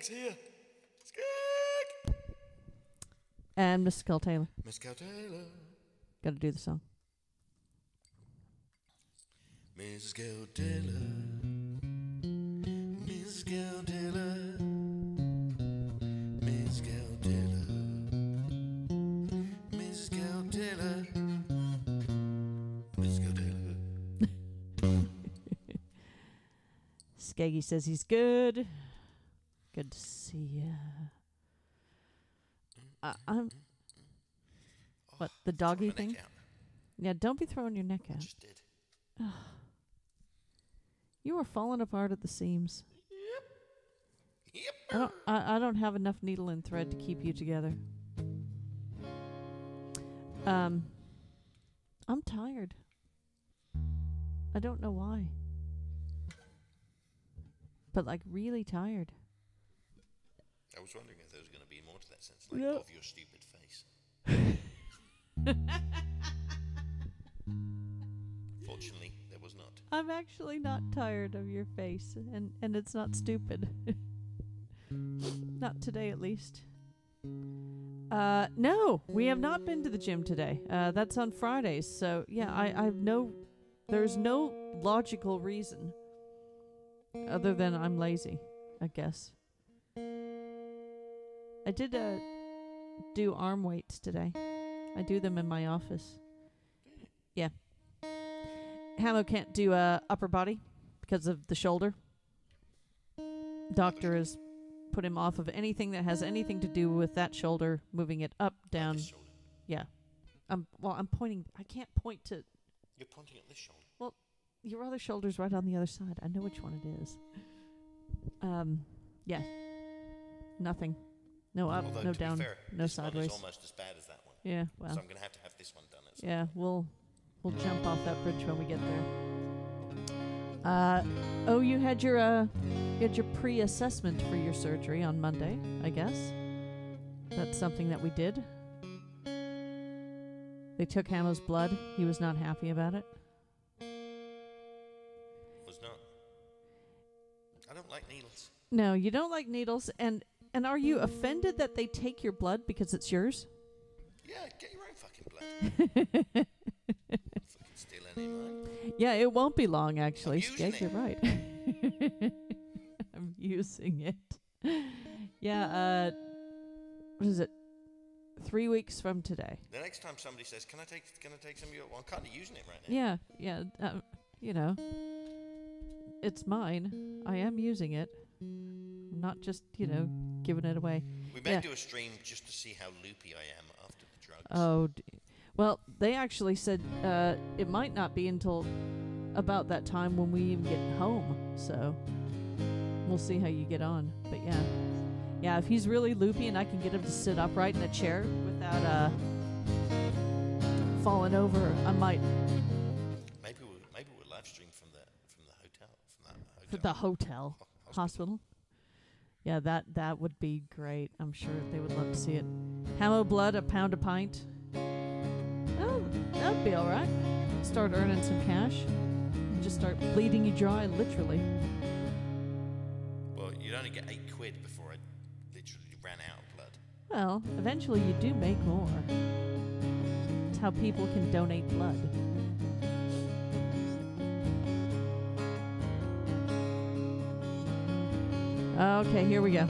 Skag's here. Skag! And Miss Skull Taylor. Miss Cow Taylor. Got to do the song. Mrs. Cow Taylor. Mrs. Cow Taylor. Mrs. Cow Taylor. Mrs. Cow Taylor. Mrs. Cow Taylor. Skaggy says he's good. Good to see ya. Uh, I'm. What the doggy thing? Yeah, don't be throwing your neck out. Just did. You are falling apart at the seams. Yep. Yep. I don't. I, I don't have enough needle and thread to keep you together. Um. I'm tired. I don't know why. But like really tired. I was wondering if there was going to be more to that sense, like Yeah. of your stupid face. Fortunately, there was not. I'm actually not tired of your face, and and it's not stupid. not today, at least. Uh, no, we have not been to the gym today. Uh, that's on Fridays, so yeah, I I have no, there's no logical reason, other than I'm lazy, I guess. I did uh do arm weights today. I do them in my office. Yeah. Hammo can't do uh, upper body because of the shoulder. Doctor has put him off of anything that has anything to do with that shoulder, moving it up, down. Shoulder. Yeah. I'm well. I'm pointing. I can't point to You're pointing at this shoulder. Well, your other shoulder's right on the other side. I know which one it is. Um, yeah. Nothing. No up, Although, no to be down, fair, no this one sideways. is almost as bad as that one. Yeah. Well. So I'm going to have to have this one done. At some Yeah, we'll we'll jump off that bridge when we get there. Uh, oh, you had your uh, you had your pre-assessment for your surgery on Monday, I guess. That's something that we did. They took Hammo's blood. He was not happy about it. Was not. I don't like needles. No, you don't like needles, and and are you offended that they take your blood because it's yours? Yeah, get your own fucking blood. fucking steal any of mine. Yeah, it won't be long actually. Skeg, it. you're right. I'm using it. Yeah, uh what is it? Three weeks from today. The next time somebody says, "Can I take? Can I take some of your?" Well, I'm kind of using it right now. Yeah, yeah. Uh, you know, it's mine. I am using it. Not just, you know, giving it away. We may Yeah. do a stream just to see how loopy I am after the drugs. Oh, d- well, they actually said uh, it might not be until about that time when we even get home. So we'll see how you get on. But yeah, yeah. If he's really loopy and I can get him to sit upright in a chair without uh falling over, I might Maybe we'll maybe we'll live stream from the from the hotel from that hotel. the hotel ho- hospital. hospital. Yeah, that that would be great. I'm sure they would love to see it. Hammo blood, a pound a pint. Oh, that'd be all right. Start earning some cash. And just start bleeding you dry, literally. Well, you'd only get eight quid before I literally ran out of blood. Well, eventually you do make more. It's how people can donate blood. Okay, here we go.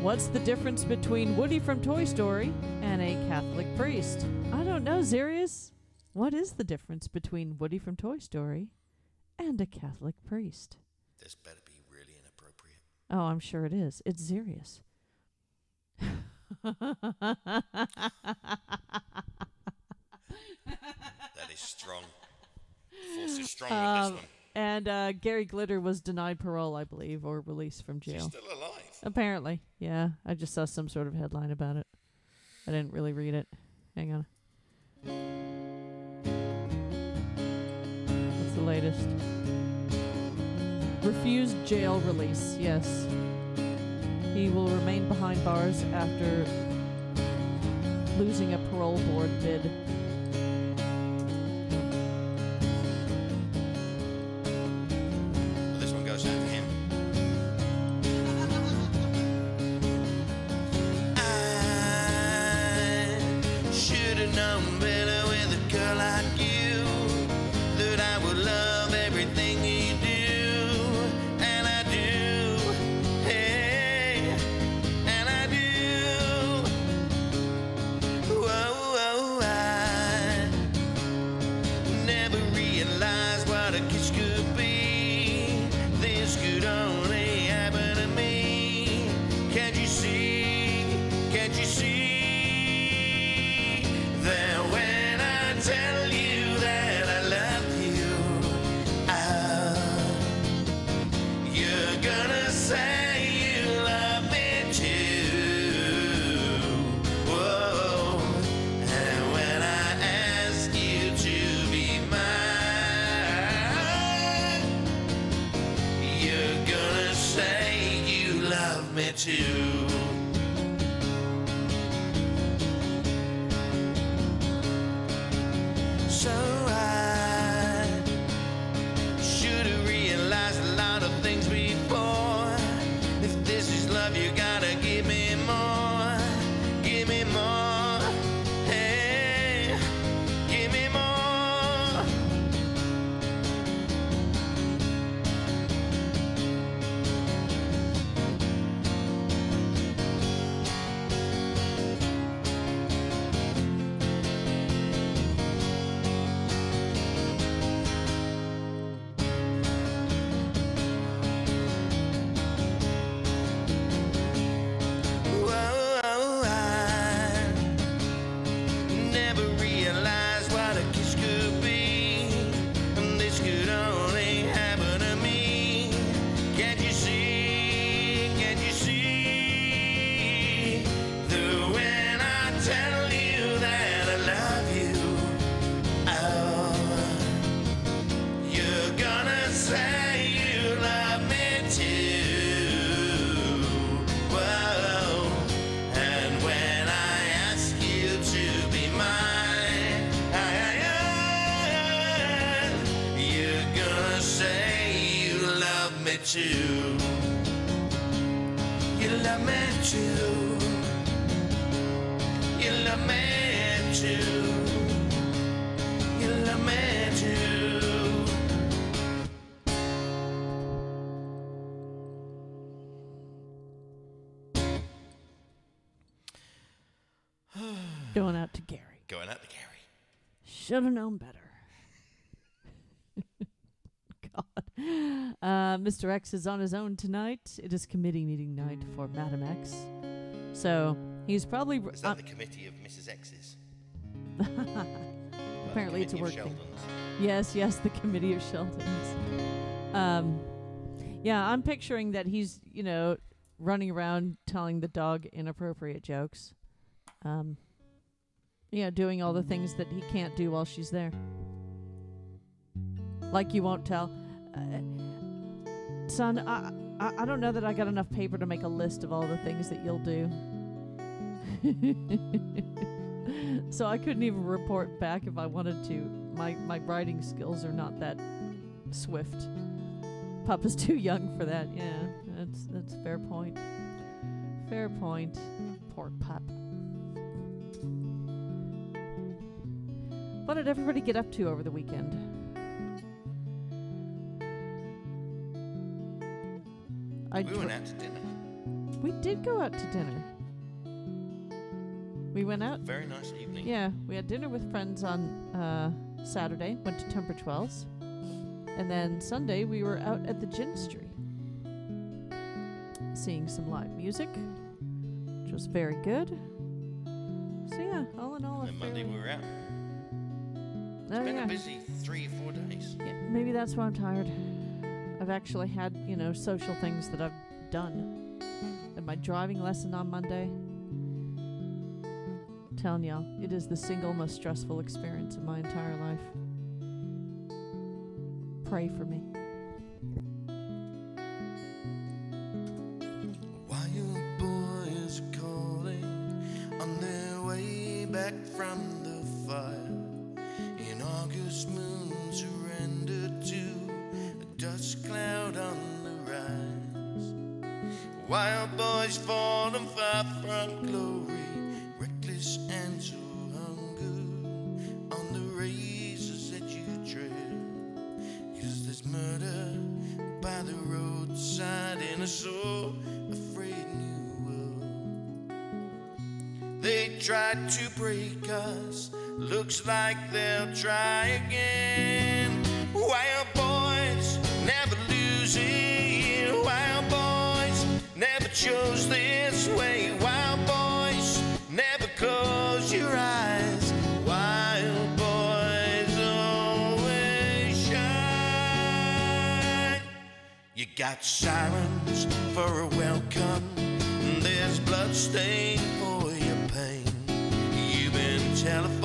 What's the difference between Woody from Toy Story and a Catholic priest? I don't know, Zarius. What is the difference between Woody from Toy Story and a Catholic priest? This better be really inappropriate. Oh, I'm sure it is. It's Zarius. That is strong. Force is strong Um, with this one. And uh, Gary Glitter was denied parole, I believe, or released from She's jail. still alive. Apparently, yeah. I just saw some sort of headline about it. I didn't really read it. Hang on. What's the latest? Refused jail release. Yes. He will remain behind bars after losing a parole board bid. Should have known better. God. Uh, Mr. X is on his own tonight. It is committee meeting night for Madam X. So he's probably. Is uh, that the committee of Mrs. X's? apparently, it's a work thing. Yes, yes, the committee of Sheldons. Um, yeah, I'm picturing that he's, you know, running around telling the dog inappropriate jokes. Um, yeah, doing all the things that he can't do while she's there. Like you won't tell. Uh, son, I, I I don't know that I got enough paper to make a list of all the things that you'll do. so I couldn't even report back if I wanted to. My my writing skills are not that swift. Papa's too young for that. Yeah, that's that's fair point. Fair point. Poor pup. What did everybody get up to over the weekend? I We went out to dinner. we did go out to dinner. We went out. Very nice evening. Yeah, we had dinner with friends on uh, Saturday. Went to Temper Twelves, and then Sunday we were out at the Ginstry, seeing some live music, which was very good. So yeah, all in all, And Monday we were out. Oh, It's been yeah. a busy three or four days. Yeah, maybe that's why I'm tired. I've actually had, you know, social things that I've done. And my driving lesson on Monday. telling y'all, it is the single most stressful experience of my entire life. Pray for me. To break us, looks like they'll try again. Wild boys never losing, wild boys never chose this way. Wild boys never close your eyes. Wild boys always shine. You got sirens for a welcome. There's bloodstain been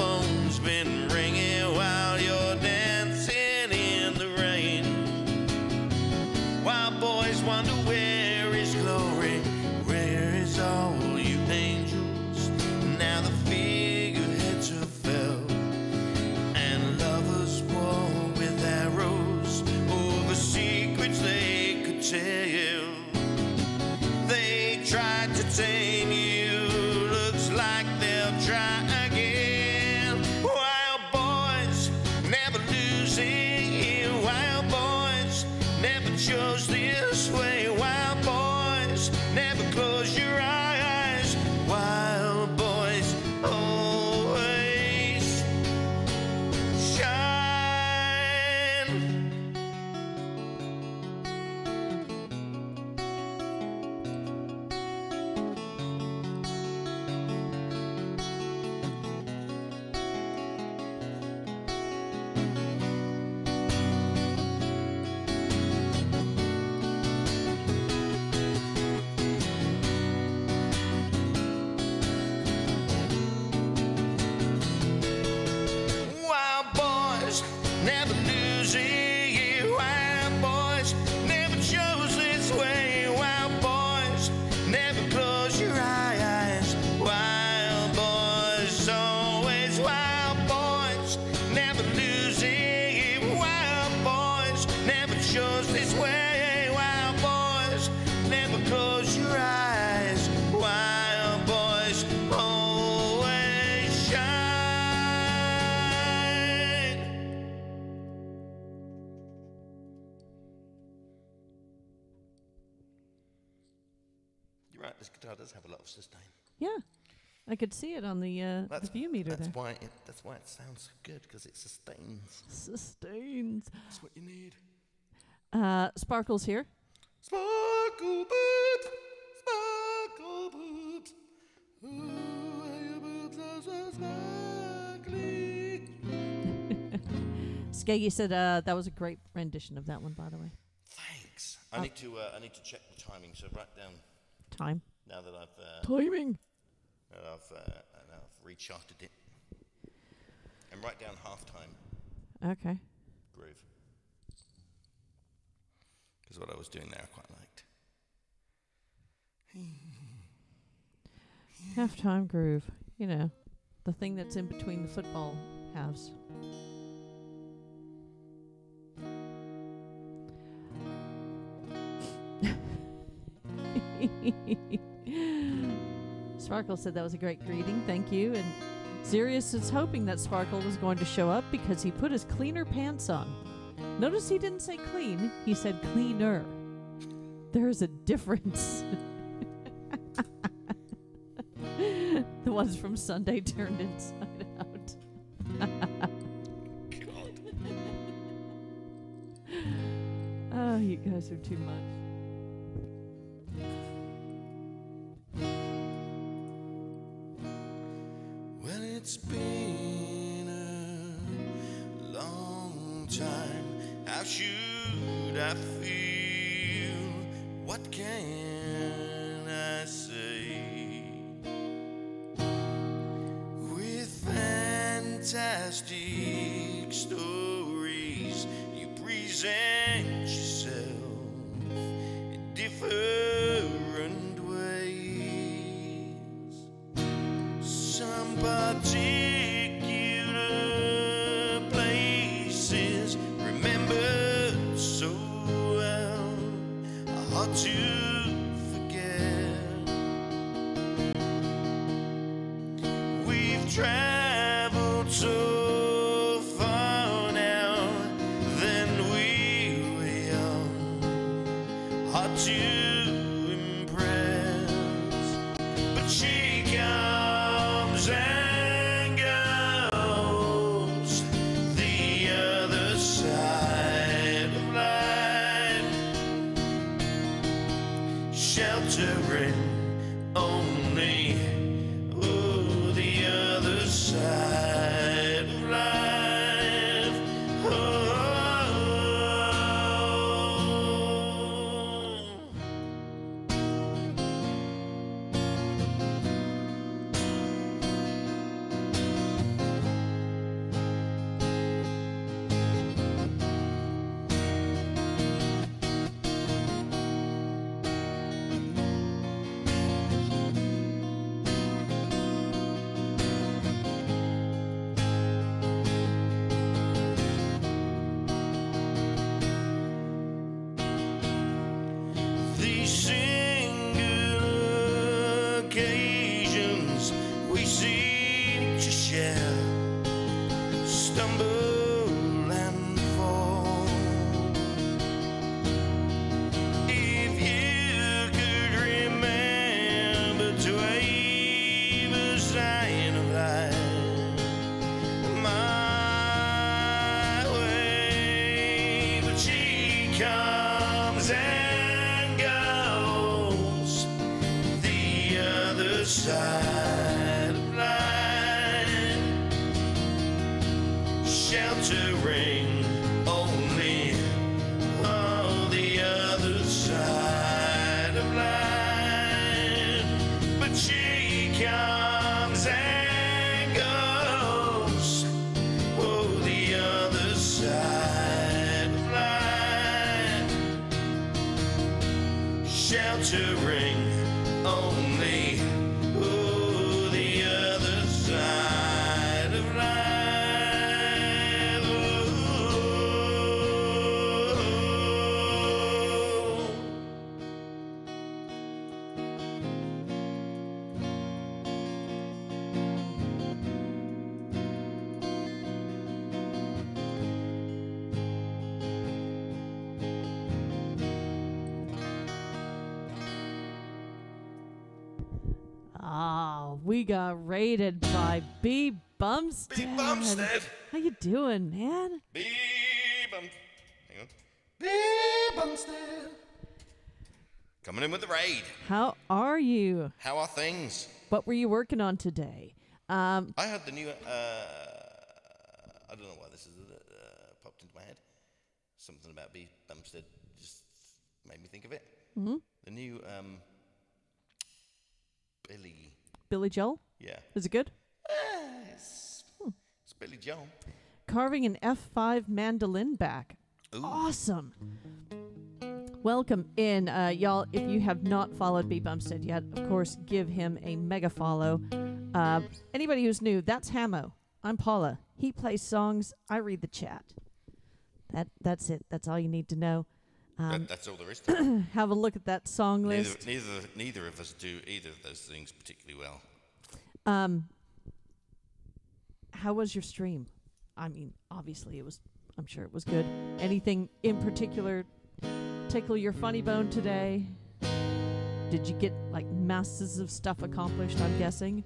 I could see it on the uh, the view meter that's there. why it, that's why it sounds so good because it sustains. Sustains. That's what you need. Uh, Sparkles here. Sparkle boobs, sparkle boobs. Ooh, your boobs are so sparkly. Skaggy said uh, that was a great rendition of that one, by the way. Thanks. I need to uh, I need to check the timing. So write down Time. now that I've uh, Timing. That I've, uh, now I've recharted it, and write down halftime Okay. groove. Because what I was doing there, I quite liked. Halftime groove. You know, the thing that's in between the football halves. Sparkle said that was a great greeting. Thank you. And Sirius is hoping that Sparkle was going to show up because he put his cleaner pants on. Notice he didn't say clean, he said cleaner. There's a difference. the ones from Sunday turned inside out. oh, you guys are too much. We got raided by B Bumstead. B Bumstead. How you doing, man? B bum. Hang on. B Bumstead. Coming in with the raid. How are you? How are things? What were you working on today? Um, I had the new. Uh, I don't know why this is uh, popped into my head. Something about B Bumstead just made me think of it. Mm-hmm. The new um, Billy. Joel. Yeah. Is it good? It's, it's Billy Joel. Carving an F5 mandolin back. Ooh. Awesome. Welcome in, uh, y'all. If you have not followed B Bumstead yet, of course, give him a mega follow. Uh, anybody who's new, that's Hammo. I'm Paula. He plays songs. I read the chat. That that's it. That's all you need to know. That, that's all there is to it. Have a look at that song neither, list. neither, neither of us do either of those things particularly well. Um, how was your stream? I mean, obviously it was. I'm sure it was good. Anything in particular tickle your funny bone today? Did you get like masses of stuff accomplished? I'm guessing.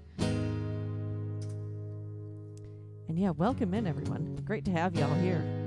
And yeah, welcome in everyone. Great to have y'all here.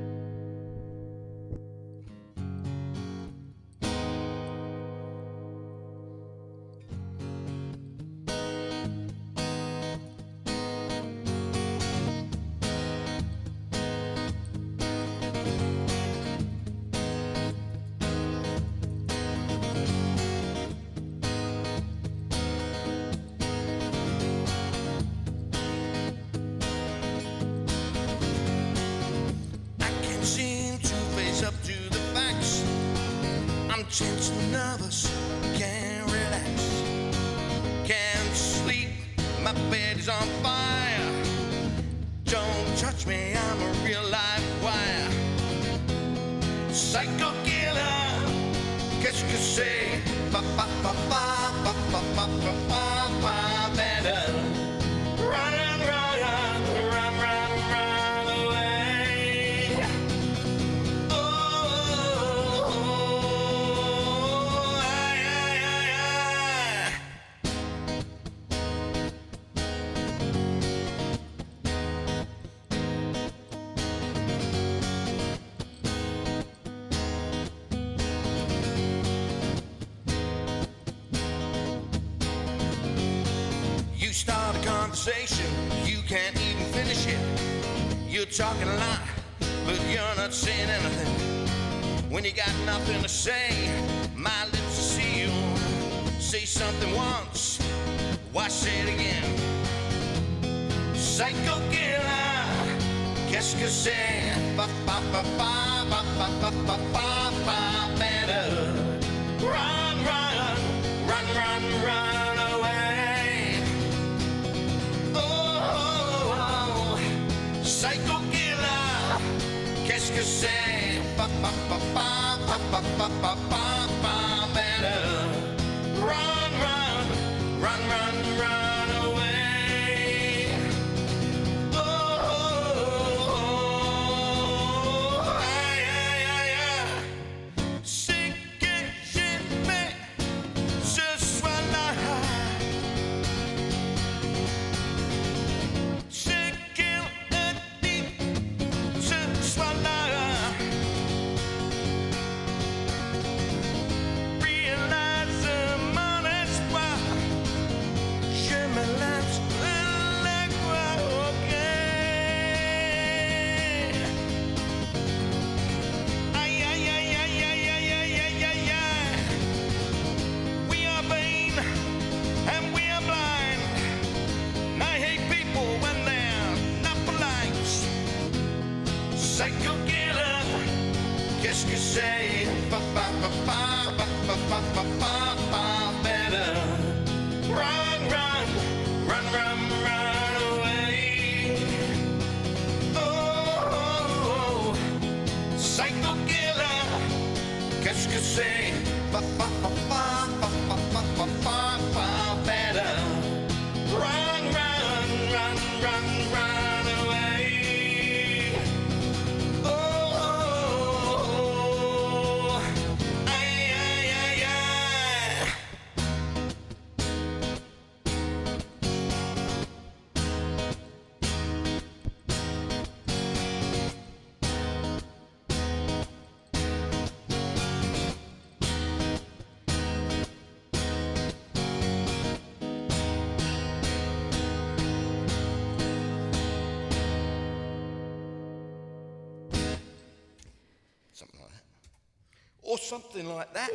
Something like that.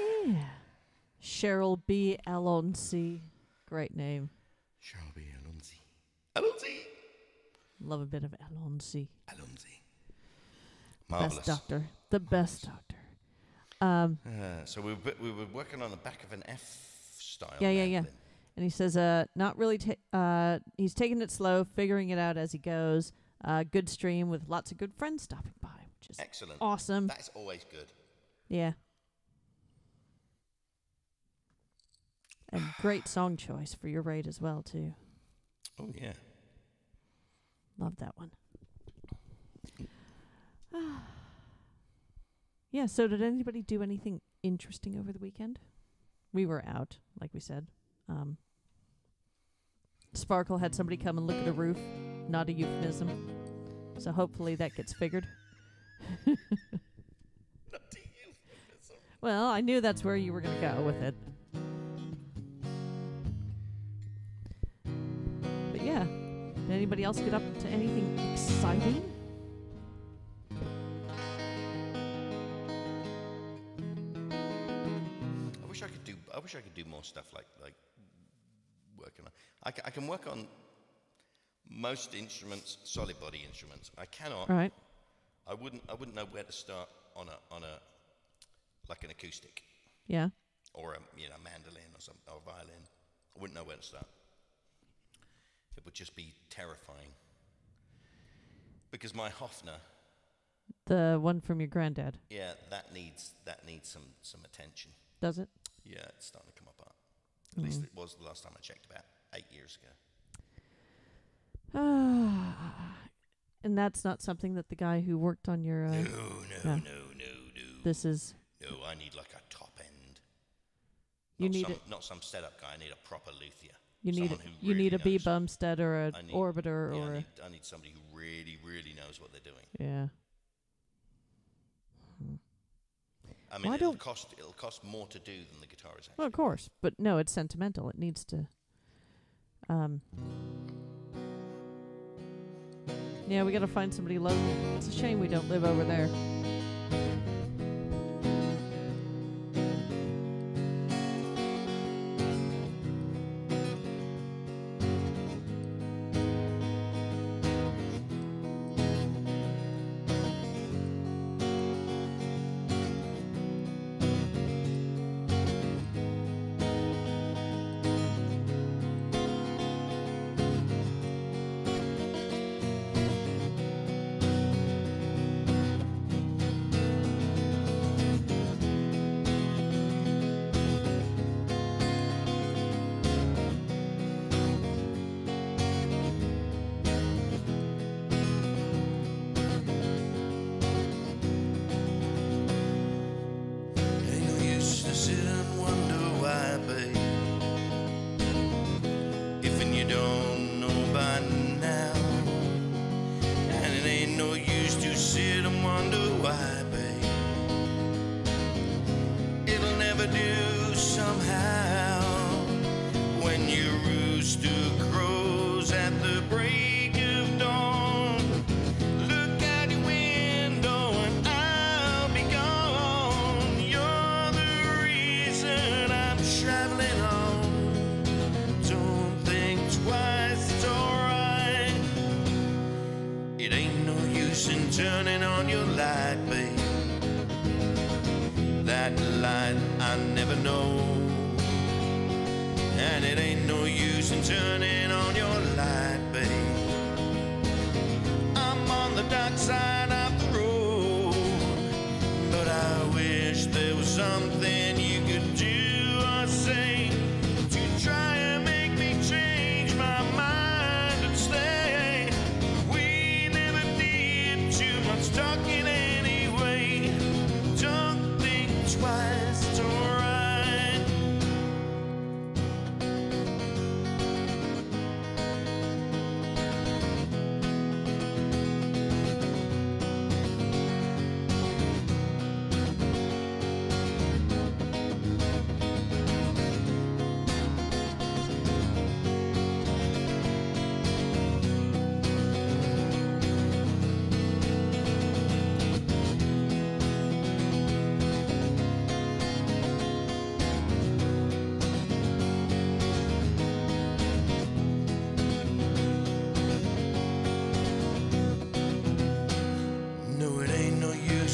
Cheryl B. Alonsi. Great name. Shelby Alonzi. Alonzi. Love a bit of Alonsi. Alonzi. Best doctor. The best doctor. Um, Uh, so we were, we were working on the back of an F style. Yeah, yeah, yeah. mandolin. and he says, uh, not really, ta- uh, he's taking it slow, figuring it out as he goes. Uh, good stream with lots of good friends stopping by, which is Excellent. awesome. That's always good. Yeah. And great song choice for your raid as well, too. Oh yeah. Love that one. yeah, so did anybody do anything interesting over the weekend? We were out, like we said. Um, Sparkle had somebody come and look at a roof, not a euphemism. So hopefully that gets figured. Well, I knew that's where you were going to go with it. Did anybody else get up to anything exciting? I wish I could do. I wish I could do more stuff like like working on. I, I can work on most instruments, solid body instruments. I cannot. Right. I wouldn't. I wouldn't know where to start on a on a like an acoustic Yeah. or a you know mandolin or some or violin. I wouldn't know where to start. It would just be terrifying. Because my Hofner, The one from your granddad. yeah, that needs that needs some some attention. Does it? Yeah, it's starting to come apart. At least it was the last time I checked, about eight years ago. and that's not something that the guy who worked on your. Uh, No, no, Yeah. no, no, no. This is. no, I need like a top end. You not need some, it. not some setup guy. I need a proper luthier. You need Someone who You need a B knows. Bumstead or a I need- Orbiter yeah, or I a need, I need somebody who really, really knows what they're doing. yeah. I mean, Why it'll don't- cost it'll cost more to do than the guitar is actually. Well, of course, but no, it's sentimental. It needs to. Um. Yeah, we gotta find somebody local. It's a shame we don't live over there.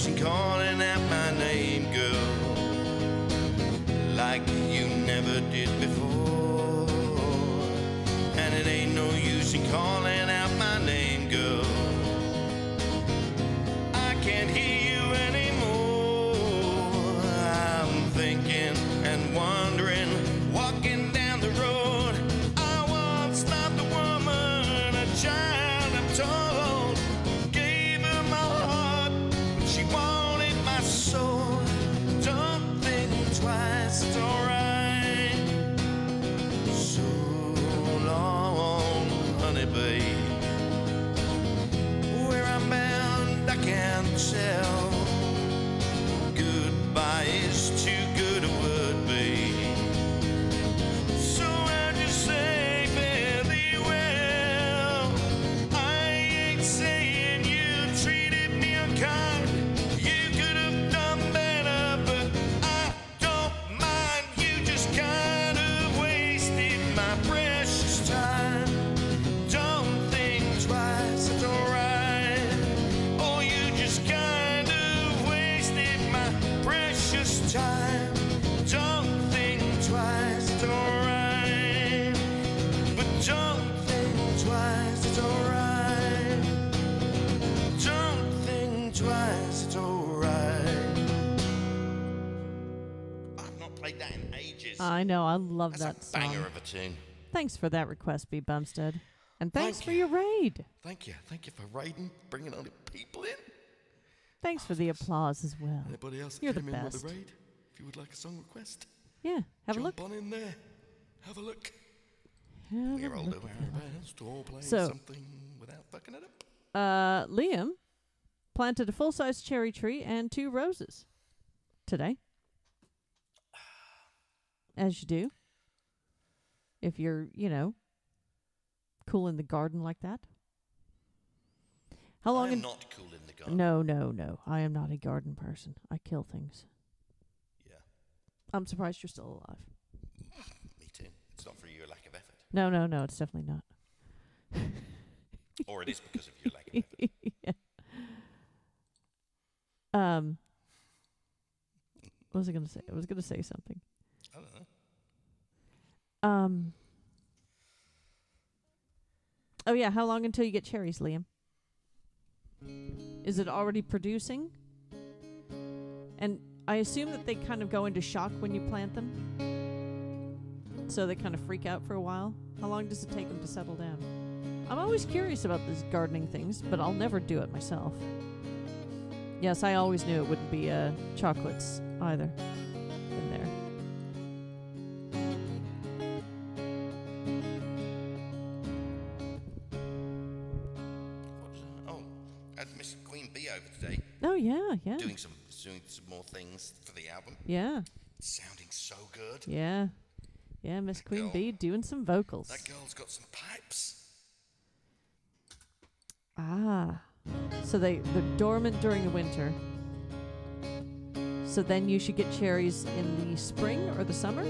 In calling out my name, girl, like you never did before. And it ain't no use in calling I know. I love That's that a banger song. of a tune. Thanks for that request, B. Bumstead. And Thank thanks for you. your raid. Thank you. Thank you for raiding, bringing all the people in. Thanks for the applause as well. Anybody else that You're the came in with best. a raid? If you would like a song request, Yeah, have a jump look. on in there. Have a look. Have We're all look. doing our best to all play So- something without fucking it up. Uh, Liam planted a full size cherry tree and two roses today. As you do. If you're, you know, cool in the garden like that. How long? I am not cool in the garden. no, no, no. I am not a garden person. I kill things. Yeah, I'm surprised you're still alive. me too. It's not for your lack of effort. No, no, no. It's definitely not. Or it is because of your lack of effort. yeah. Um. What was I gonna say? I was gonna say something. Um. Oh yeah, how long until you get cherries, Liam? Is it already producing? And I assume that they kind of go into shock when you plant them. So they kind of freak out for a while. How long does it take them to settle down? I'm always curious about these gardening things, but I'll never do it myself. Yes, I always knew it wouldn't be uh, chocolates either doing some more things for the album. yeah, It's sounding so good. yeah, yeah. Miss Queen girl. Bee doing some vocals. That girl's got some pipes. Ah, so they they're dormant during the winter. So then you should get cherries in the spring or the summer.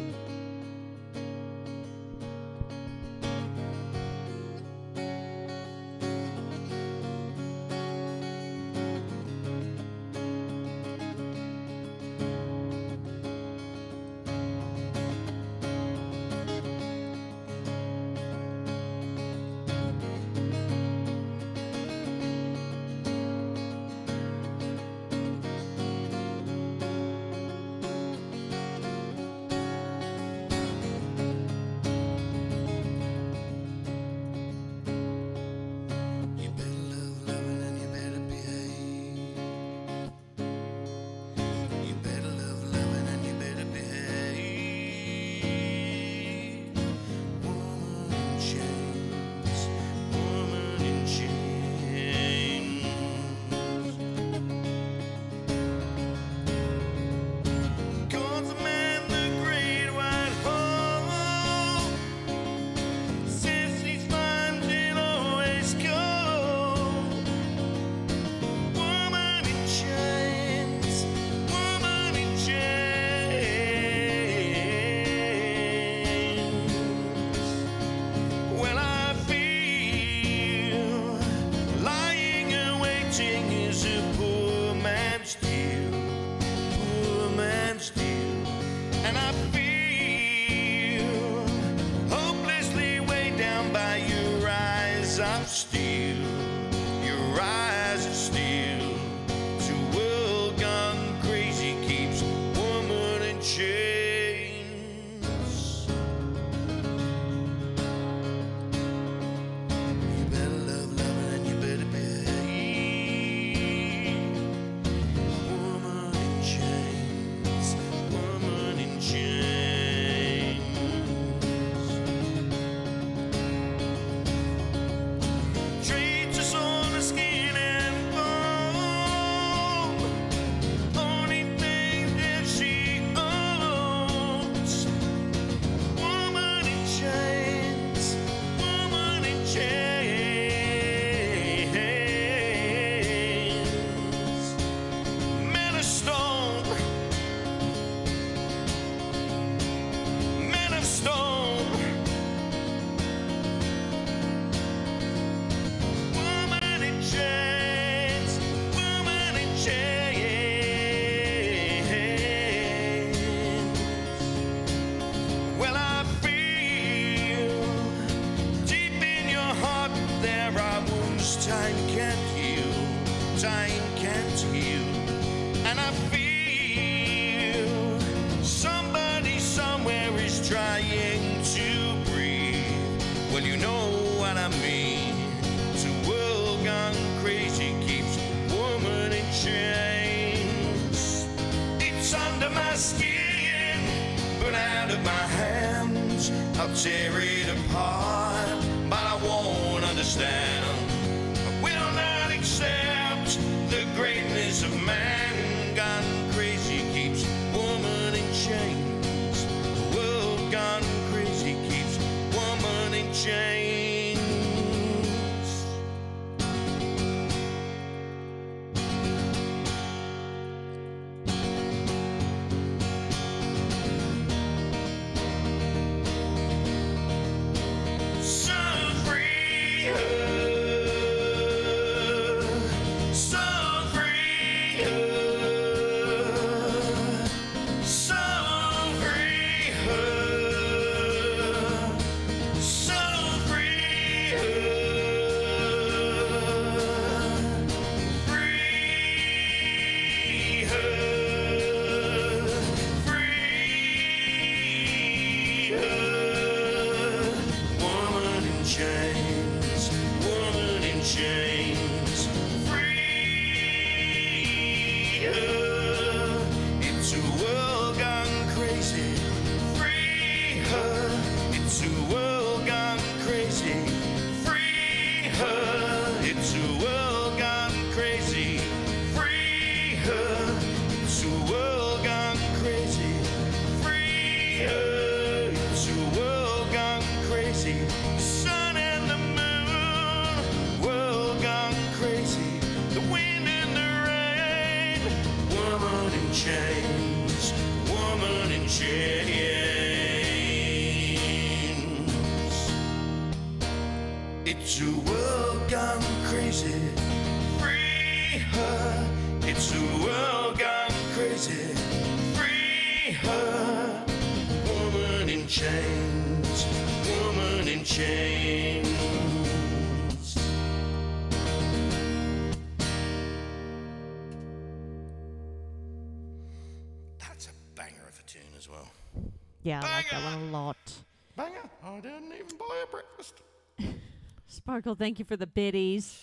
Sparkle, thank you for the biddies,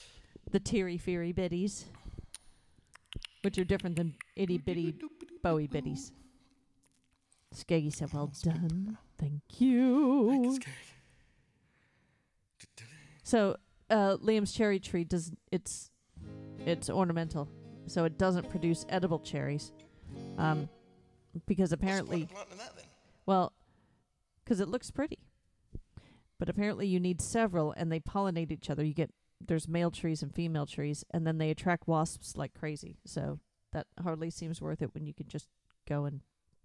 the teary feary biddies, which are different than itty bitty Bowie biddies. Skeggy said, "Well done, thank you." So uh, Liam's cherry tree does it's it's ornamental, so it doesn't produce edible cherries, um, because apparently, well, because it looks pretty. But apparently, you need several, and they pollinate each other. You get there's male trees and female trees, and then they attract wasps like crazy. So that hardly seems worth it when you can just go and,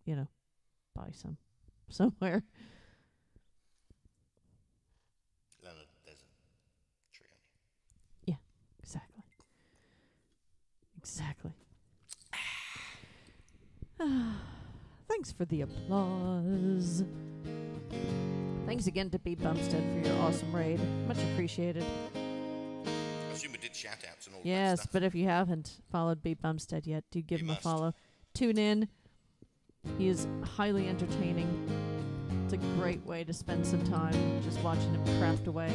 you know, buy some somewhere. No, no, there's a tree on you. Exactly. Exactly. Thanks for the applause. Thanks again to B Bumstead for your awesome raid. Much appreciated. I assume we did shout outs and all that Yes, but if you haven't followed B Bumstead yet, do give You him must. a follow. Tune in. He is highly entertaining. It's a great way to spend some time just watching him craft away.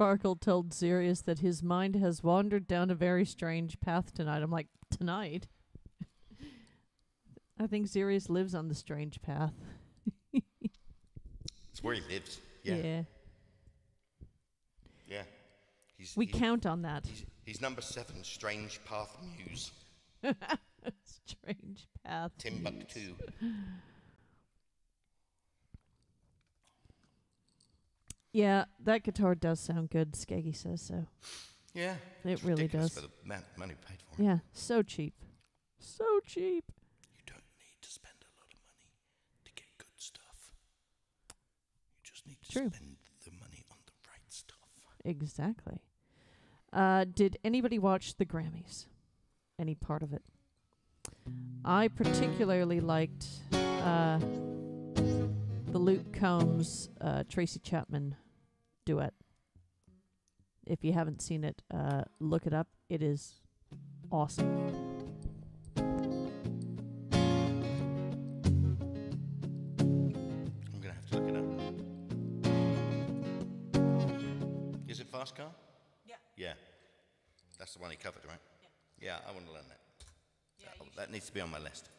Sparkle told Sirius that his mind has wandered down a very strange path tonight. I'm like, tonight? I think Sirius lives on the strange path. It's where he lives. Yeah. Yeah. Yeah. He's, We he's, count on that. He's, he's number seven, Strange Path Muse. strange path. Timbuktu. Yeah, that guitar does sound good. Skeggy says so. Yeah. It really does. For the man, money paid for it. Yeah, so cheap. So cheap. You don't need to spend a lot of money to get good stuff. You just need to True. spend the money on the right stuff. Exactly. Uh, did anybody watch the Grammys? Any part of it? I particularly liked uh, the Luke Combs uh, Tracy Chapman duet. If you haven't seen it, uh, look it up. It is awesome. I'm gonna have to look it up. Is it Fast Car? Yeah. Yeah. That's the one he covered, right? Yeah. Yeah, I want to learn that. that, that needs to be on my list.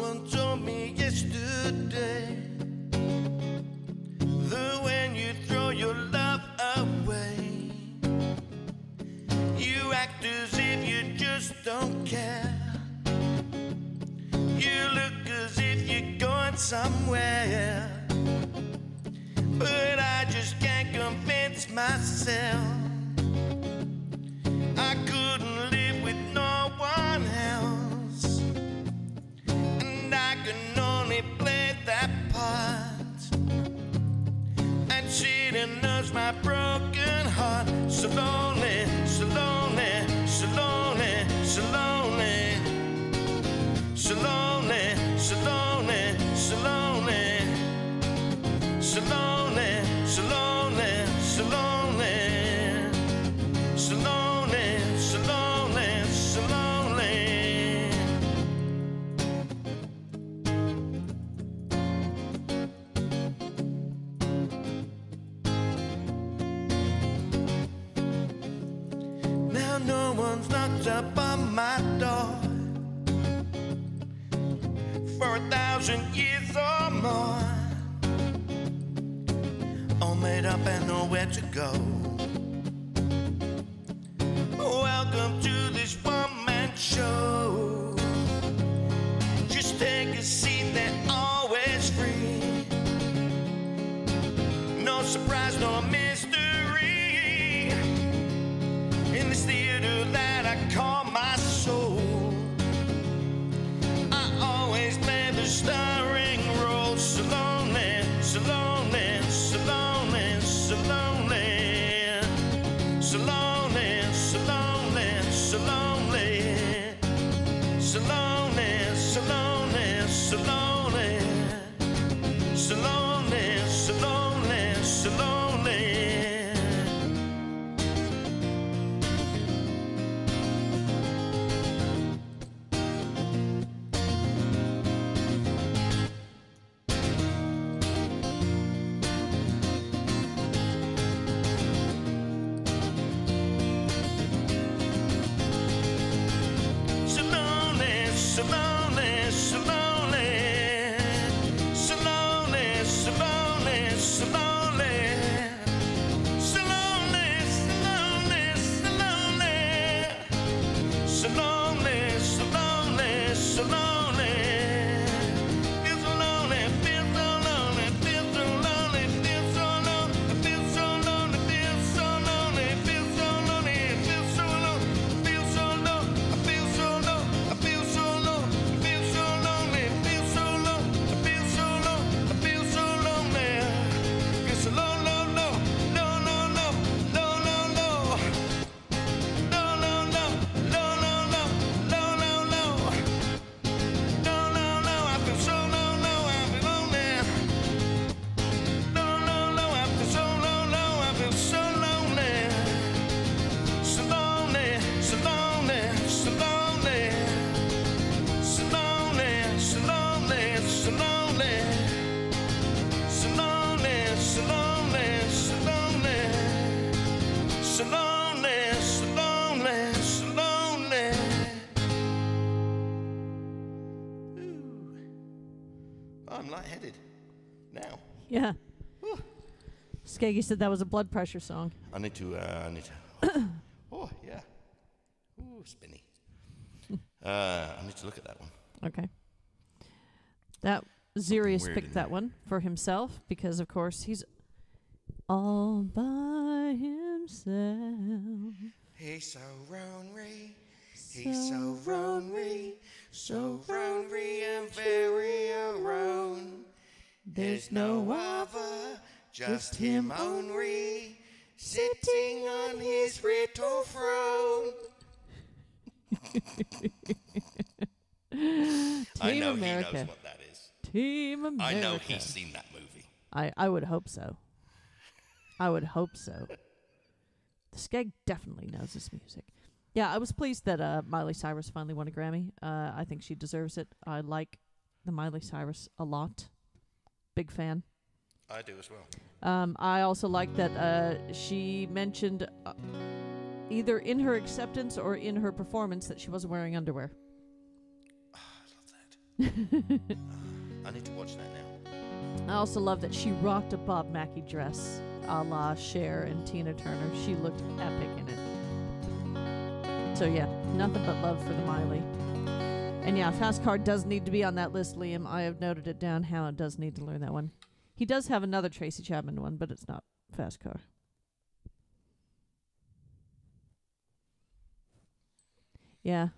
Someone told me yesterday that when you throw your love away, you act as if you just don't care. You look as if you're going somewhere. But I just can't convince myself my broken heart. So lonely, up and nowhere to go. Welcome to this one man show. Just take a seat, they're always free. No surprise, no mystery. In this theater that I call Lightheaded now. Yeah. Skaggy said that was a blood pressure song. I need to. Uh, I need to. oh yeah. Ooh, spinny. Uh, I need to look at that one. Okay. That weird picked that one for himself because, of course, he's all by himself. He's so lonely. He's so lonely. So lonely and very alone. There's no other, just him only, sitting on his little throne. I Team know America. he knows what that is. Team America. I know he's seen that movie. I, I would hope so. I would hope so. The Skeg definitely knows this music. Yeah, I was pleased that uh, Miley Cyrus finally won a Grammy. Uh, I think she deserves it. I like the Miley Cyrus a lot. Big fan. I do as well. Um, I also like that uh, she mentioned uh, either in her acceptance or in her performance that she wasn't wearing underwear. I love that. I need to watch that now. I also love that she rocked a Bob Mackie dress a la Cher and Tina Turner. She looked epic in it. So, yeah, nothing but love for the Miley. And yeah, Fast Car does need to be on that list, Liam. I have noted it down. Hammo does need to learn that one. He does have another Tracy Chapman one, but it's not Fast Car. Yeah,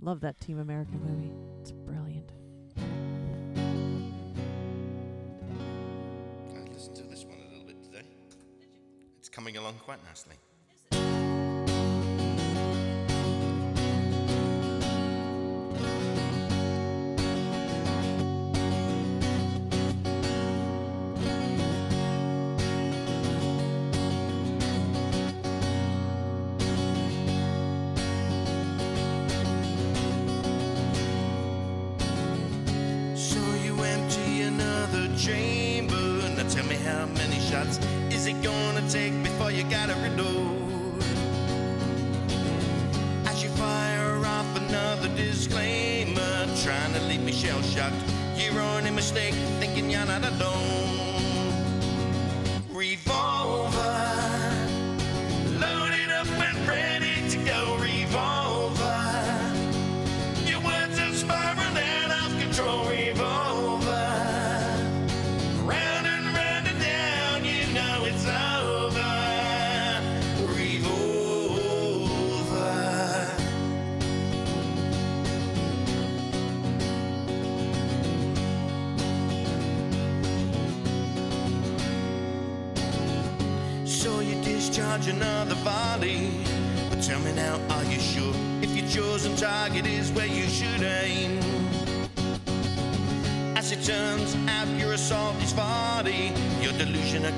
love that Team America movie. It's brilliant. I listened to this one a little bit today. It's coming along quite nicely. Shell shocked. You're on a mistake, thinking you're not alone.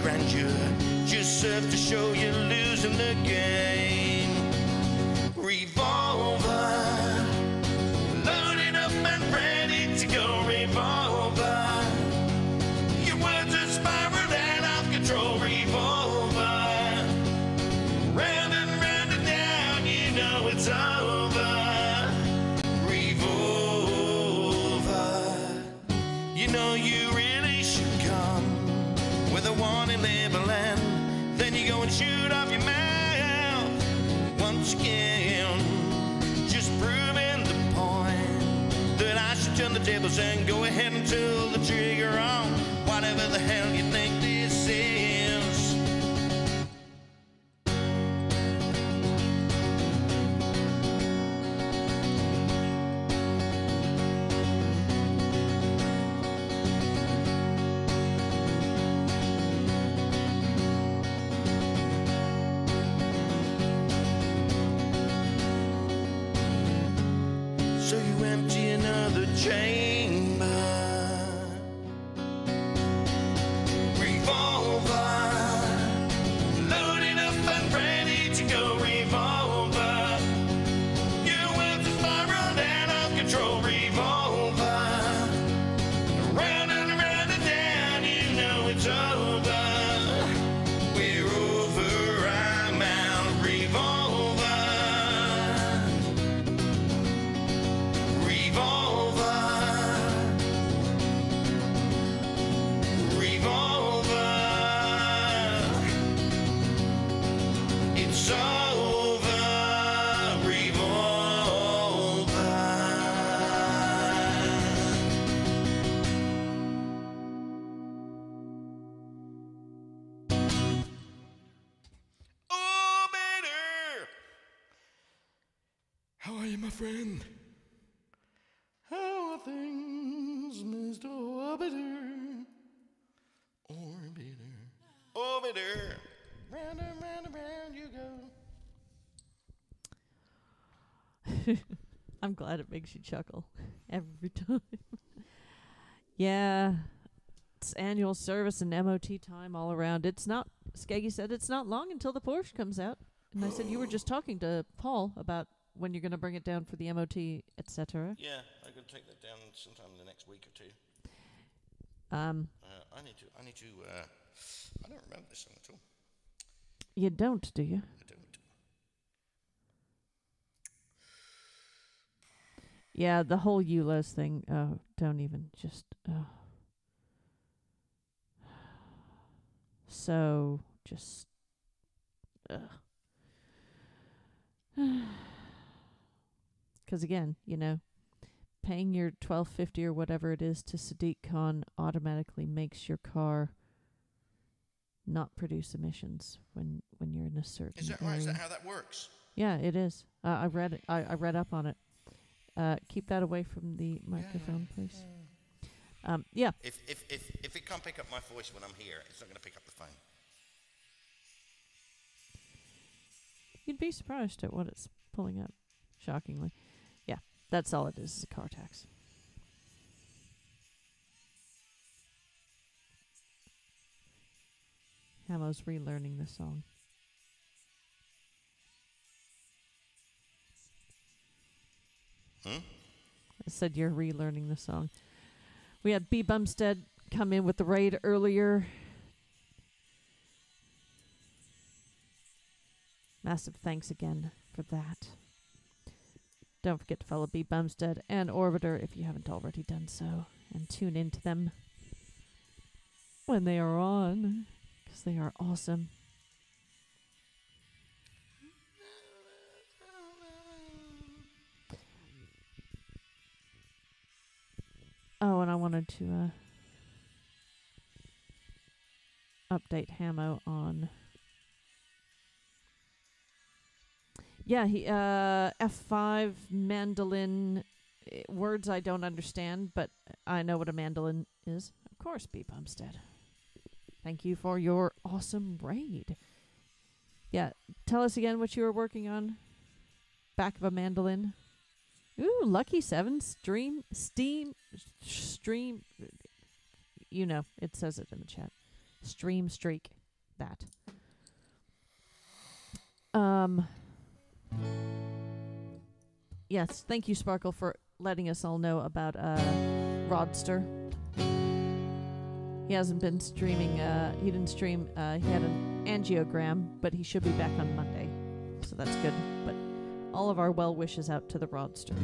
Grandeur just serves to show you're losing the game. Glad it makes you chuckle every time. yeah, it's annual service and MOT time all around. It's not. Skeggy said it's not long until the Porsche comes out, and I said you were just talking to Paul about when you're going to bring it down for the MOT, etc. Yeah, I could take that down sometime in the next week or two. Um, Uh, I need to. I need to. Uh, I don't remember this song at all. you don't, do you? I don't. Yeah, the whole ULEZ thing. Oh, don't even just. Oh. So just. Because again, you know, paying your twelve fifty or whatever it is to Sadiq Khan automatically makes your car not produce emissions when when you're in a certain Is that area. right? Is that how that works? Yeah, it is. Uh, I read it. I, I read up on it. Uh, keep that away from the microphone, please. Um, yeah, If if if if it can't pick up my voice when I'm here, it's not going to pick up the phone. you'd be surprised at what it's pulling up. Shockingly, yeah, that's all it is. Is a car tax. Hammo's relearning the song. Hmm? I said you're relearning the song. We had B Bumstead come in with the raid earlier. Massive thanks again for that. Don't forget to follow B Bumstead and Orbiter if you haven't already done so, and tune into them when they are on, because they are awesome. Oh, and I wanted to uh, update Hammo on. Yeah, he uh F5 mandolin eh, words I don't understand, but I know what a mandolin is. Of course, B Bumstead. Thank you for your awesome raid. Yeah, tell us again what you were working on. Back of a mandolin. Ooh, lucky seven stream steam stream. You know, it says it in the chat. Stream streak that. Um. Yes, thank you, Sparkle, for letting us all know about uh, Rodster. He hasn't been streaming. Uh, he didn't stream. Uh, he had an angiogram, but he should be back on Monday, so that's good. All of our well wishes out to the Rodster.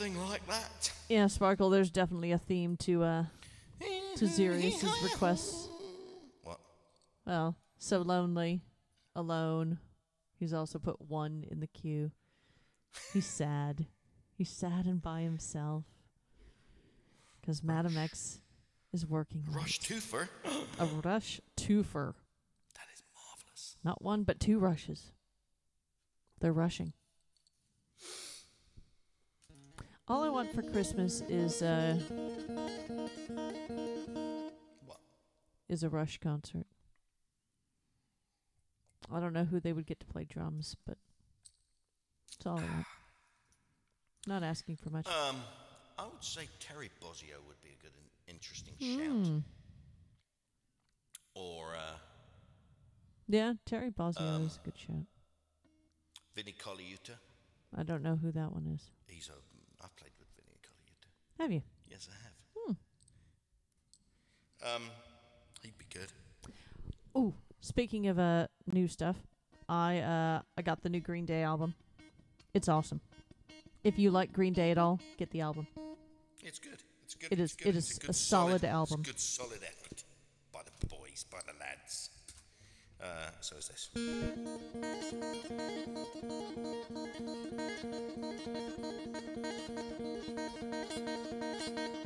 Something like that. Yeah, Sparkle. There's definitely a theme to uh to Xerius's requests. What? Well, so lonely, alone. He's also put one in the queue. He's sad. He's sad and by himself. Because Madam X is working Rush it. Twofer. a rush twofer. That is marvelous. Not one, but two rushes. They're rushing. All I want for Christmas is uh What? is a Rush concert. I don't know who they would get to play drums, but that's all I want. Not asking for much. Um, I would say Terry Bozzio would be a good and interesting Hmm. shout. Or uh, Yeah, Terry Bozzio um, is a good shout. Vinnie Colaiuta. I don't know who that one is. He's a. I've played with Vinnie Colaiuta. Have you? Yes, I have. Hmm. Um, he'd be good. Ooh, speaking of uh new stuff, I uh I got the new Green Day album. It's awesome. If you like Green Day at all, get the album. It's good. It's good. It is. Good. It is good a solid album. It's a good solid effort by the boys, by the lads. Uh, so is this. Música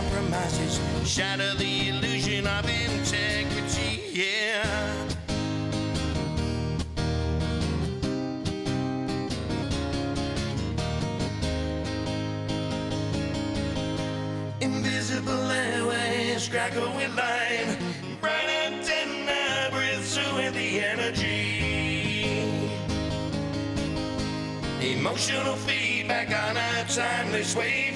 compromises shatter the illusion of integrity. Yeah. Invisible airways crackle with light. Bright antenna breathes with the energy. Emotional feedback on a timeless wavelength,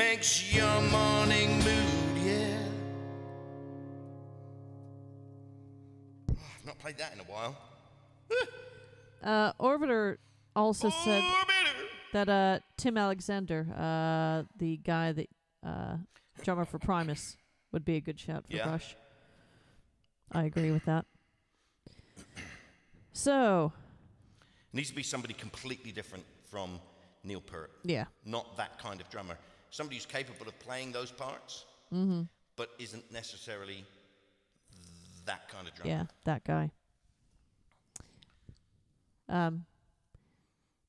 makes your morning mood, yeah. Oh, I've not played that in a while. Uh, Orbiter also said that uh, Tim Alexander, uh, the guy that uh, drummer for Primus, would be a good shout for Yeah. Rush. I agree with that. So, Needs to be somebody completely different from Neil Peart. yeah, Not that kind of drummer. Somebody who's capable of playing those parts, Mm-hmm. but isn't necessarily that kind of drummer. yeah, that guy. Um,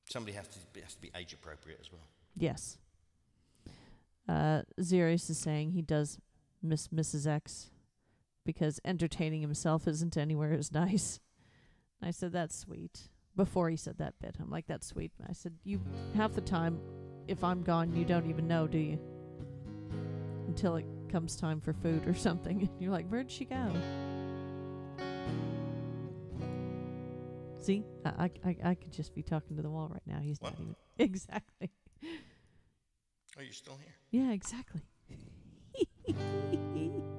Somebody has to be, has to be age appropriate as well. yes. Uh, Xerius is saying he does miss Mrs. X because entertaining himself isn't anywhere as nice. I said, that's sweet. Before he said that bit, I'm like, that's sweet. I said, you half the time, if I'm gone, you don't even know, do you? Until it comes time for food or something. And you're like, where'd she go? See, I, I, I, could just be talking to the wall right now. He's not even. Exactly. Are you're still here? Yeah, exactly.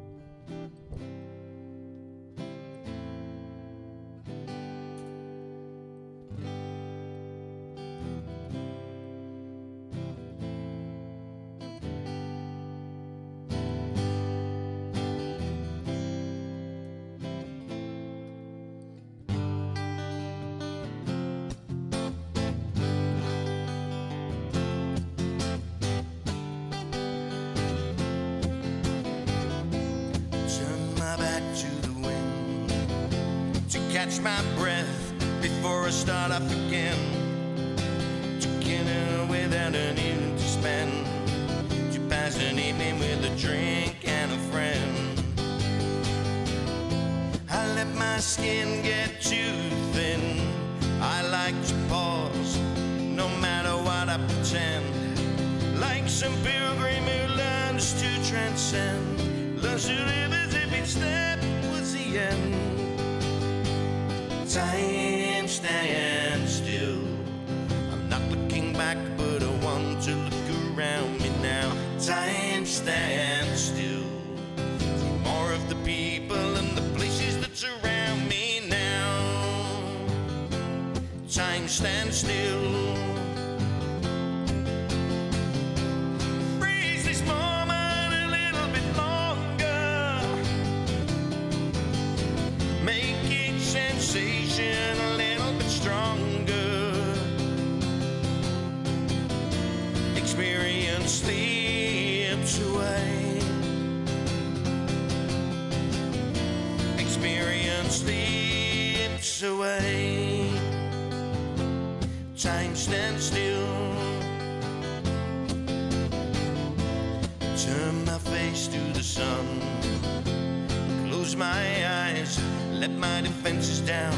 my defenses down.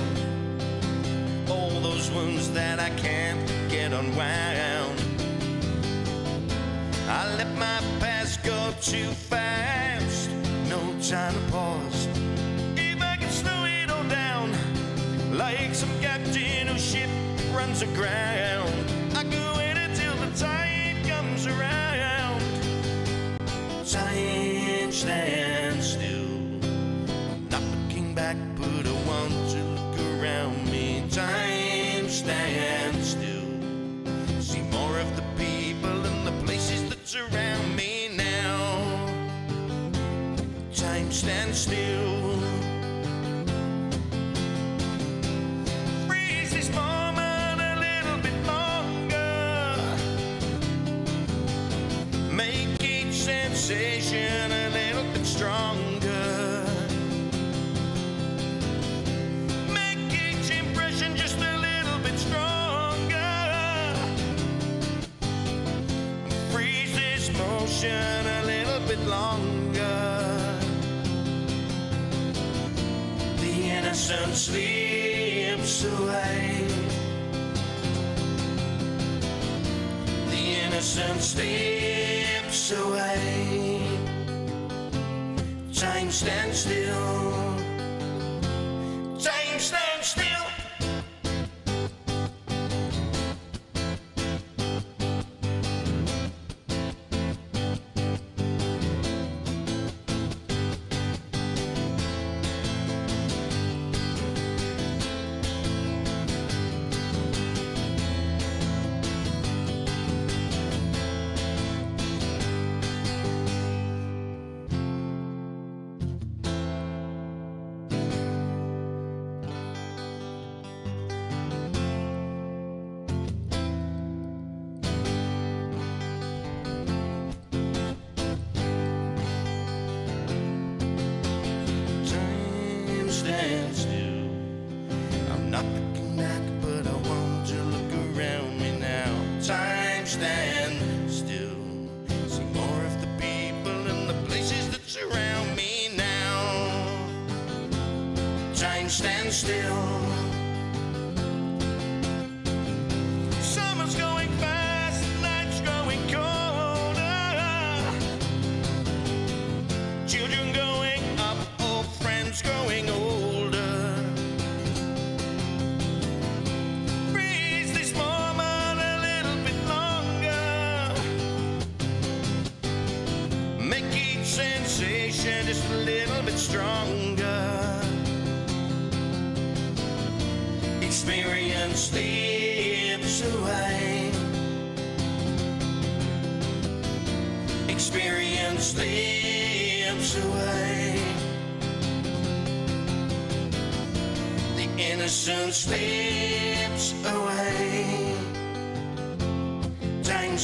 All those wounds that I can't get unwound. I let my past go too fast, no time to pause. If I can slow it all down, like some captain whose ship runs aground,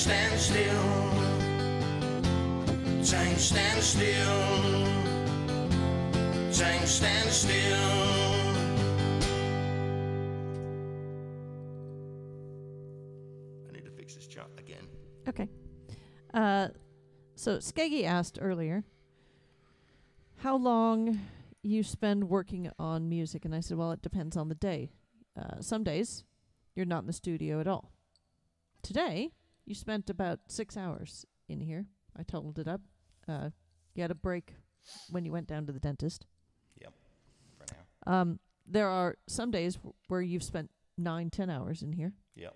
Time stands still. Time stands still. Time stands still. I need to fix this chart again. Okay. Uh, so Skeggy asked earlier how long you spend working on music, and I said, well, it depends on the day. Uh, some days you're not in the studio at all. Today you spent about six hours in here. I totaled it up. Uh, you had a break when you went down to the dentist. Yep, for now. Um, there are some days w- where you've spent nine, ten hours in here. Yep.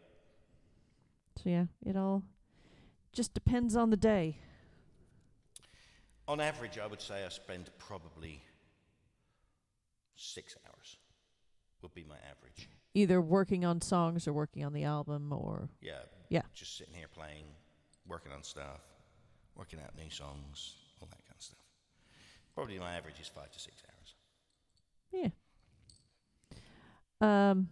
So yeah, it all just depends on the day. On average, I would say I spend probably six hours. Would be my average. either working on songs or working on the album or Yeah. Yeah. Just sitting here playing, working on stuff, working out new songs, all that kind of stuff. Probably my average is five to six hours. yeah. Um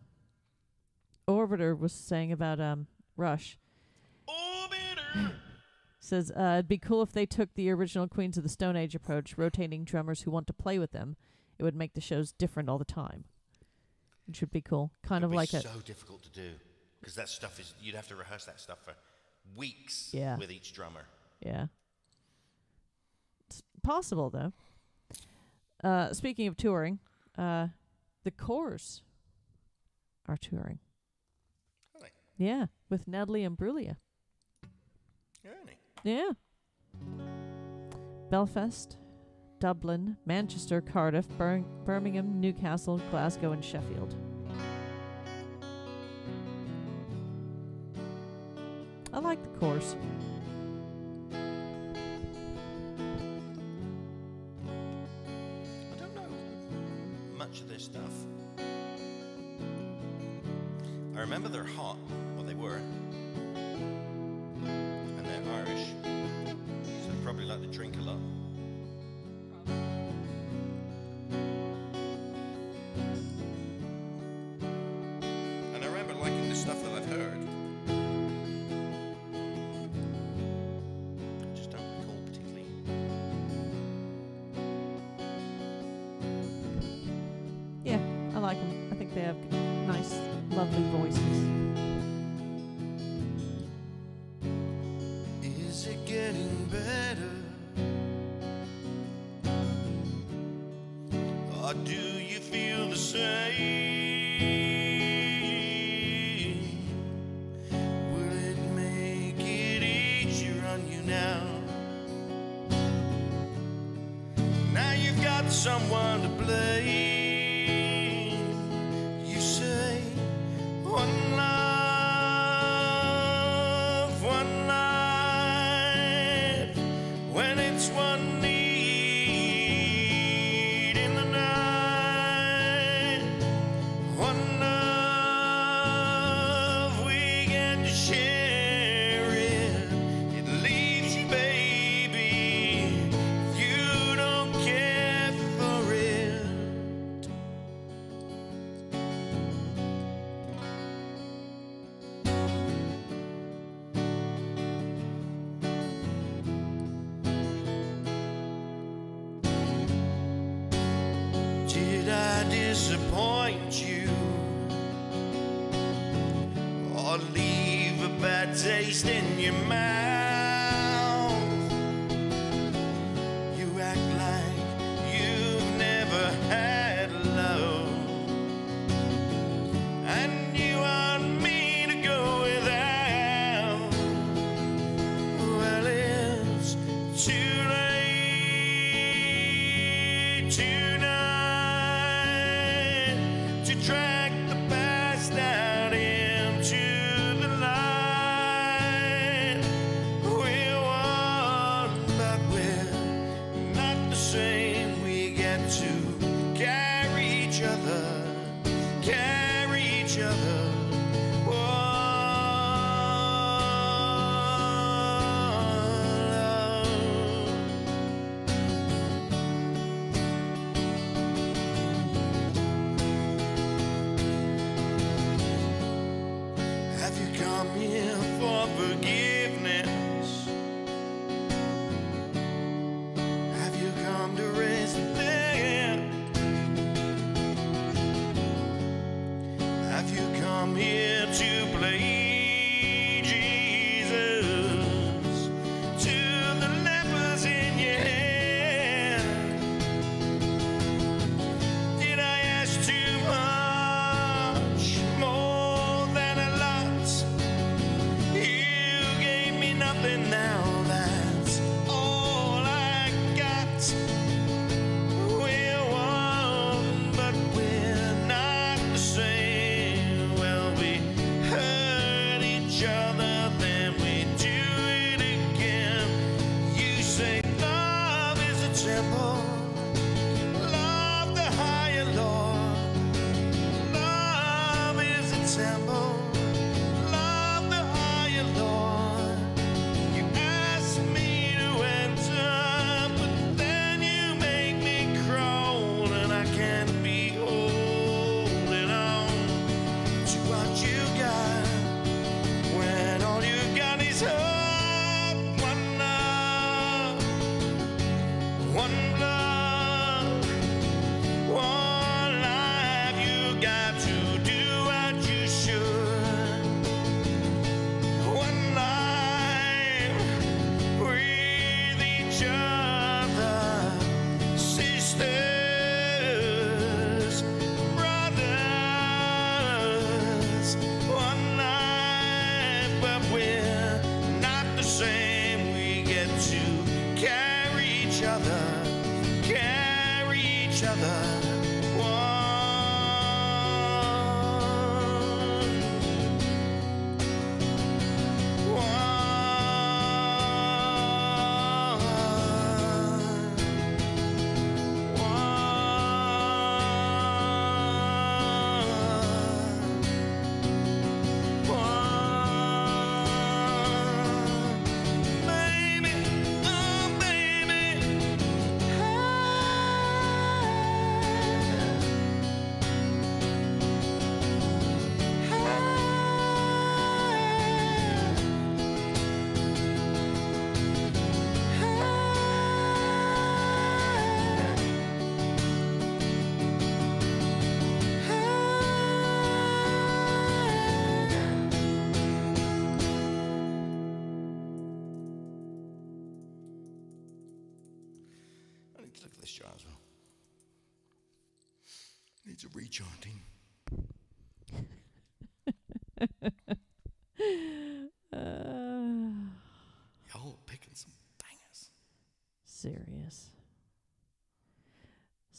Orbiter was saying about um Rush. Orbiter! Says uh, it'd be cool if they took the original Queens of the Stone Age approach, rotating drummers who want to play with them. It would make the shows different all the time. Which would be cool. Kind It'd of like so a difficult to do because that stuff is you'd have to rehearse that stuff for weeks Yeah. with each drummer. Yeah. It's possible though. Uh speaking of touring, uh the Corrs are touring. They? Yeah, with Natalie Imbruglia. Really? Yeah. Belfast, Dublin, Manchester, Cardiff, Bir- Birmingham, Newcastle, Glasgow, and Sheffield. Like the Corrs. I don't know much of their stuff. I remember they're hot, well they were, they have nice, lovely voices. Is it getting better? Or do you feel the same? Someone to blame.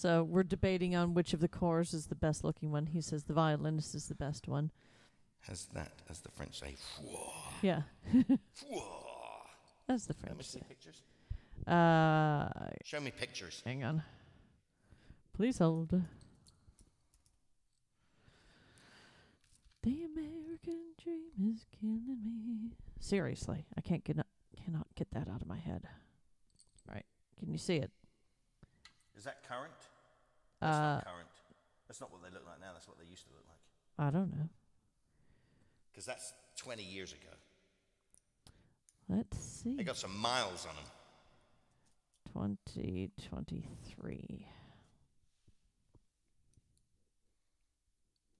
So we're debating on which of the Corrs is the best looking one. He says the violinist is the best one. Has that, as the French say, "Fwah, Yeah, fwah." that's the French. Let me see pictures. Uh, Show me pictures. hang on. Please hold. The American dream is killing me. Seriously, I can't get cannot get that out of my head. Right? Can you see it? Is that current? That's Uh, not current. That's not what they look like now. That's what they used to look like. I don't know. Because that's 20 years ago. Let's see. They got some miles on them. 2023.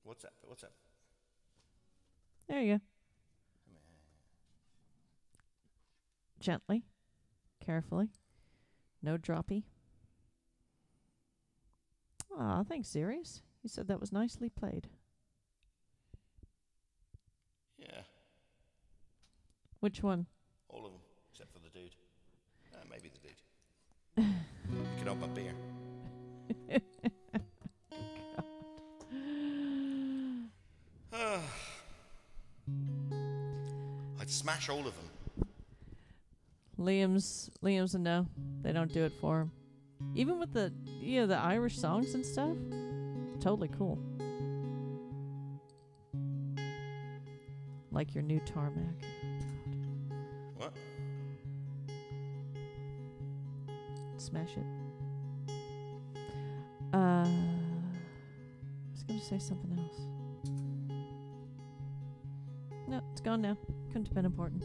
What's up? What's up? There you go. Gently, carefully, no droppy. Aw, thanks, Sirius. You said that was nicely played. Yeah, Which one? all of them, except for the dude. Uh, maybe the dude. you can hold my beer. I'd smash all of them. Liam's Liam's a no. They don't do it for him. Even with the you know the Irish songs and stuff, totally cool. Like your new tarmac. What? Smash it. Uh, I was gonna say something else. No, it's gone now. Couldn't have been important.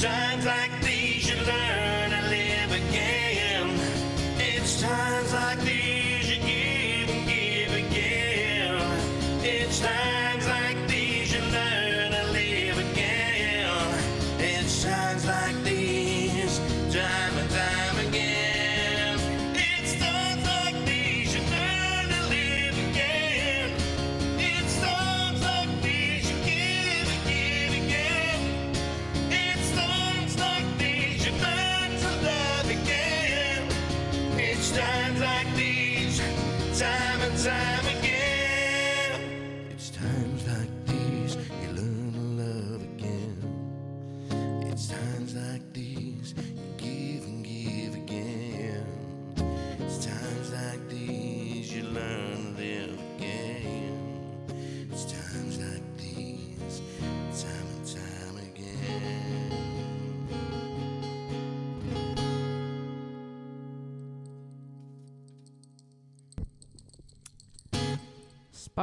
shines like the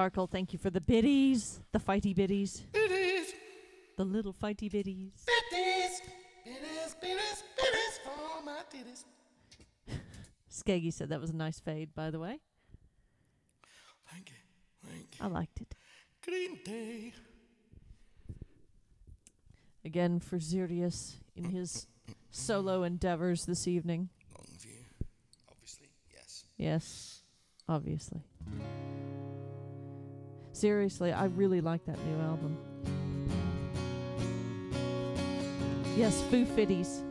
Sparkle, thank you for the biddies, the fighty biddies. Biddies. The little fighty biddies. Biddies. Biddies, biddies, biddies for my titties. Skeggy said that was a nice fade, by the way. Thank you. Thank you. I liked it. Green Day. Again for Zirius in his solo endeavors this evening. Longview. Obviously, yes. Yes, obviously seriously, I really like that new album. Yes, Foo Fitties.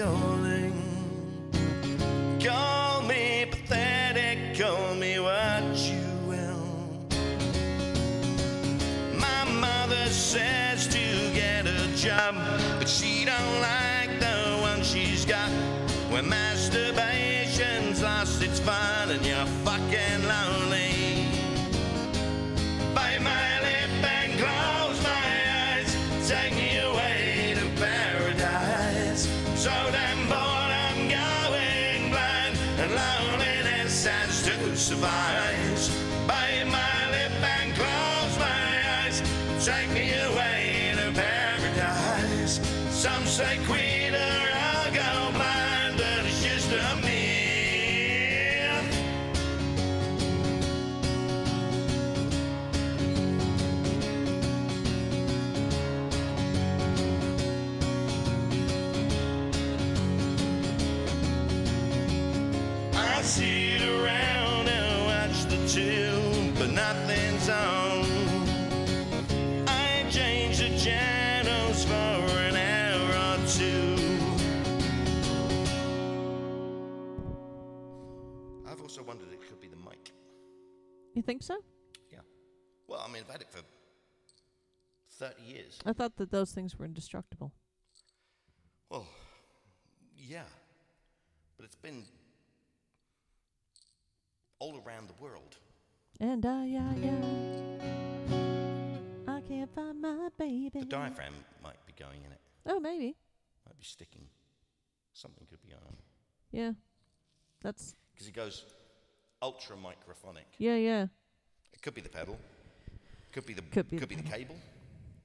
joy. Devise. You think so? Yeah. Well, I mean, I've had it for 30 years. I thought that those things were indestructible. Well, yeah. But it's been all around the world. And I, yeah, yeah. I can't find my baby. The diaphragm might be going in it, Oh, maybe. might be sticking. Something could be going on. Yeah. That's Because it goes ultra microphonic. yeah, yeah. It could be the pedal. Could be the Could be the the cable.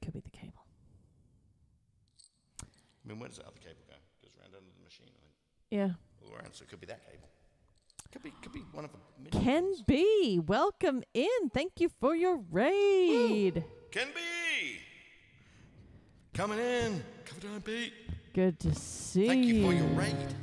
Could be the cable. I mean, where does that other cable go? Goes around under the machine, I think. Yeah. All around, so it could be that cable. Could be, could be one of the. ones. B, welcome in. Thank you for your raid. Can be. Coming in. Cover time, Pete. Good to see Thank you for your raid.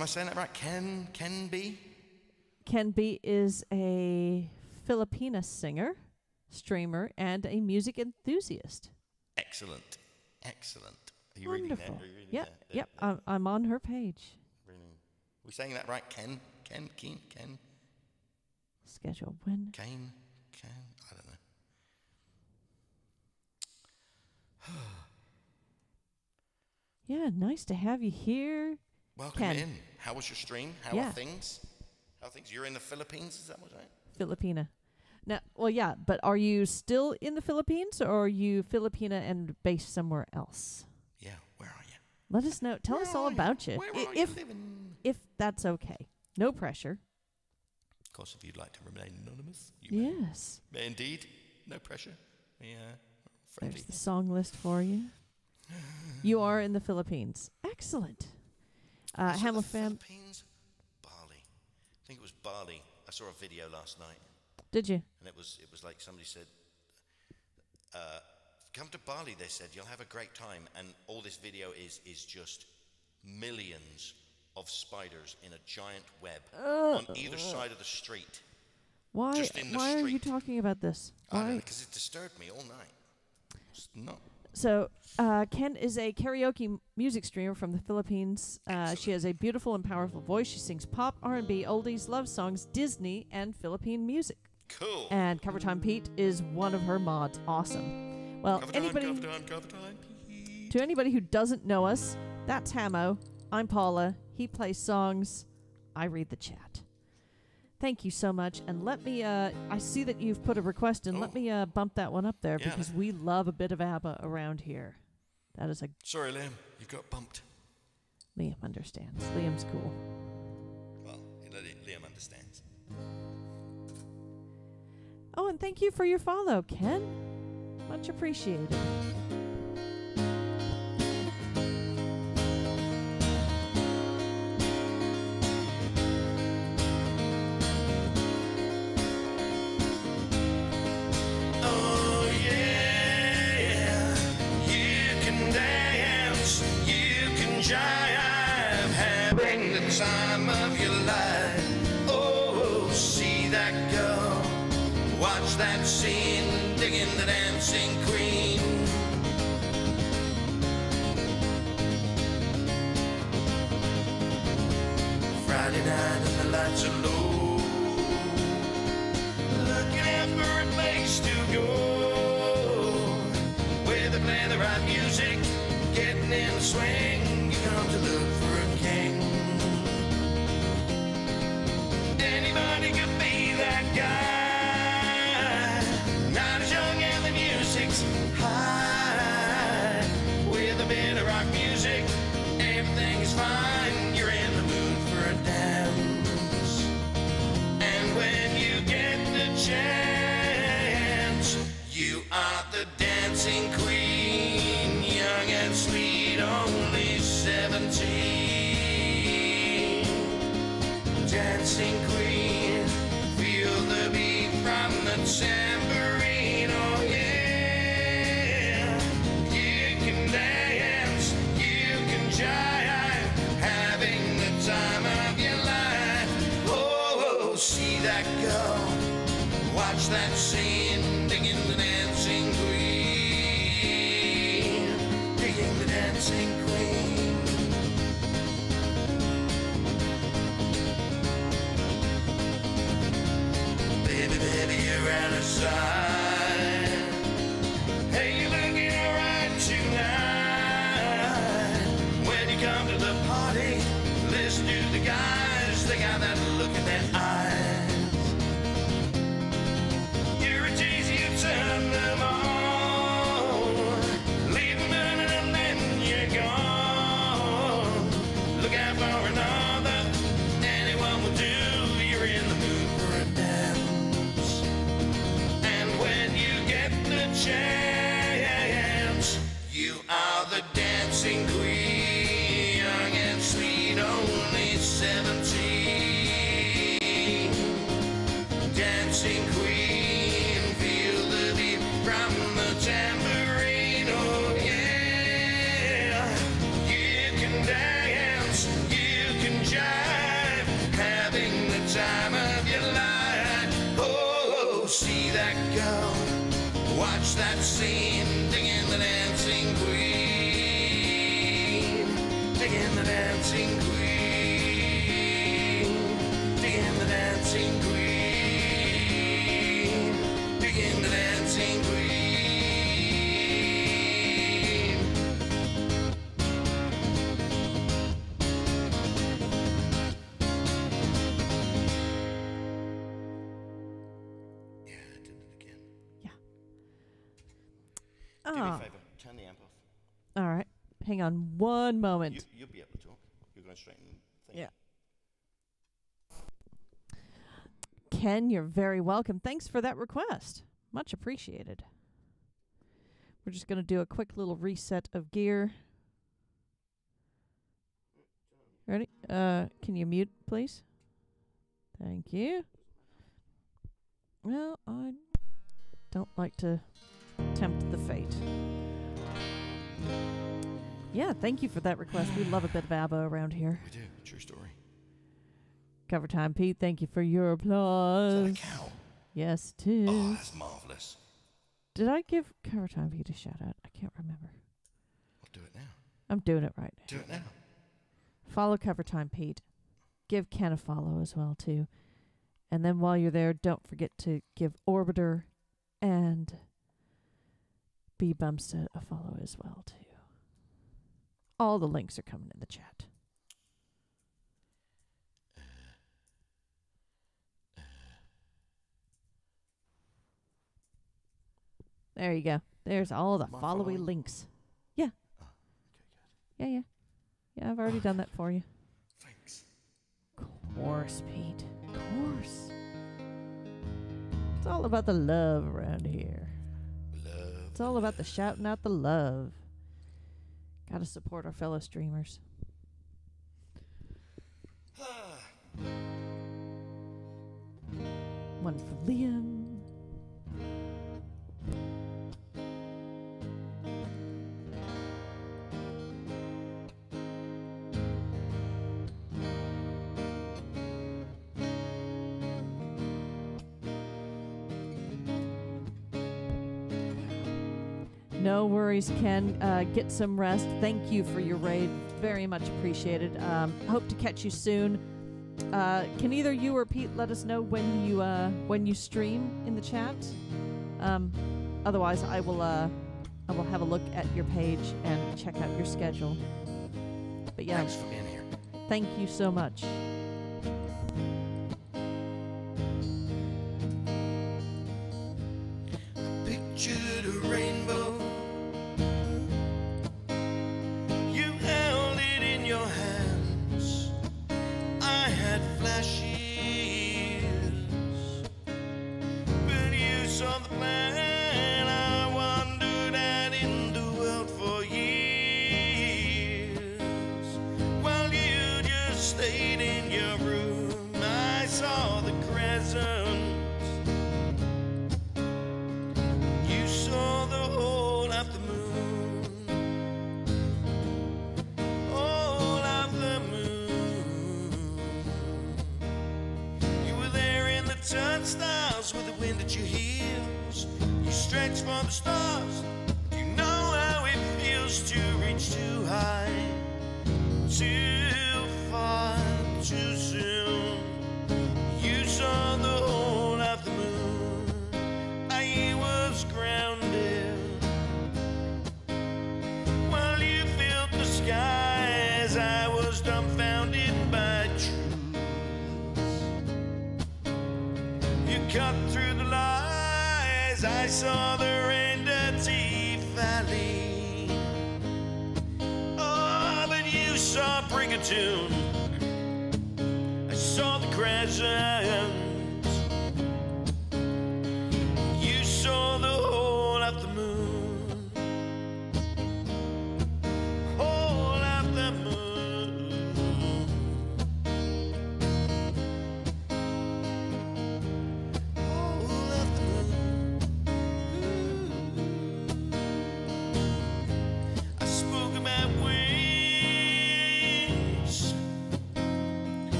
Am I saying that right? Ken, Ken B? Ken B is a Filipina singer, streamer, and a music enthusiast. Excellent, excellent. Are you Wonderful. reading that? Yep, that? yep. I'm, I'm on her page. reading- we saying that right? Ken, Ken, Keen, Ken, Schedule when? Kane, Ken? I don't know. Yeah, nice to have you here. Welcome Ken. in. How was your stream? How Yeah. are things? How are things? You're in the Philippines, is that what right? Filipina. Now, well, yeah, but are you still in the Philippines or are you Filipina and based somewhere else? Yeah, where are you? Let us know. Tell Where us all are about you, Where i- if you living? if that's okay. No pressure. Of course, if you'd like to remain anonymous, you. Yes. may. Indeed, no pressure. Yeah, uh, friendly. There's the song list for you. You are in the Philippines. Excellent. Uh, it fam, Philippines, Bali. I think it was Bali. I saw a video last night, did you? and it was it was like somebody said, uh, "Come to Bali." They said you'll have a great time, and all this video is is just millions of spiders in a giant web on either side of the street. Why? Just in the Why are you talking about this? I don't know Why? because it disturbed me all night. It's not. So, uh, Ken is a karaoke m- music streamer from the Philippines. Uh, she has a beautiful and powerful voice. She sings pop, R&B, oldies, love songs, Disney, and Philippine music. Cool. And Cover Time Pete is one of her mods. Awesome. Well, cover time, anybody cover time, cover time. Pete. to anybody who doesn't know us, that's Hammo. I'm Paula. He plays songs. I read the chat. Thank you so much. And let me, uh, I see that you've put a request in. Let Oh. me uh, bump that one up there Yeah. because we love a bit of ABBA around here. That is a Sorry, Liam, you got bumped. Liam understands. Liam's cool. Well, Li- Liam understands. Oh, and thank you for your follow, Ken. Much appreciated. Time of your life. Oh, see that girl, watch that scene, digging the dancing queen. Friday night and the lights are low. Looking for a place to go. Where they play the right music, getting in the swing. Hang on one moment. You, you'll be able to talk. You're going straight in the thing. Yeah. Ken, you're very welcome. Thanks for that request. Much appreciated. We're just going to do a quick little reset of gear. Ready? Uh, can you mute, please? Thank you. Well, I don't like to tempt the fate. Yeah, thank you for that request. We love a bit of ABBA around here. We do. True story. Cover time, Pete. Thank you for your Is that applause. a cow? Yes, it oh, is. Oh, that's marvellous. Did I give cover time Pete a shout out? I can't remember. I'll do it now. I'm doing it right. Now. Do it now. Follow cover time, Pete. Give Ken a follow as well too. And then while you're there, don't forget to give Orbiter and B Bumstead a follow as well too. All the links are coming in the chat. There you go. There's all the following? links. Yeah. Oh, okay, Yeah, yeah. Yeah, I've already done that for you. Thanks. course, Pete. course. It's all about the love around here. Love. It's all about the shouting out the love. Gotta support our fellow streamers. One for Liam. No worries, Ken. Uh, get some rest. Thank you for your raid. Very much appreciated. Um, hope to catch you soon. Uh, can either you or Pete let us know when you uh, when you stream in the chat? Um, otherwise, I will uh, I will have a look at your page and check out your schedule. But yeah, thanks for being here. Thank you so much.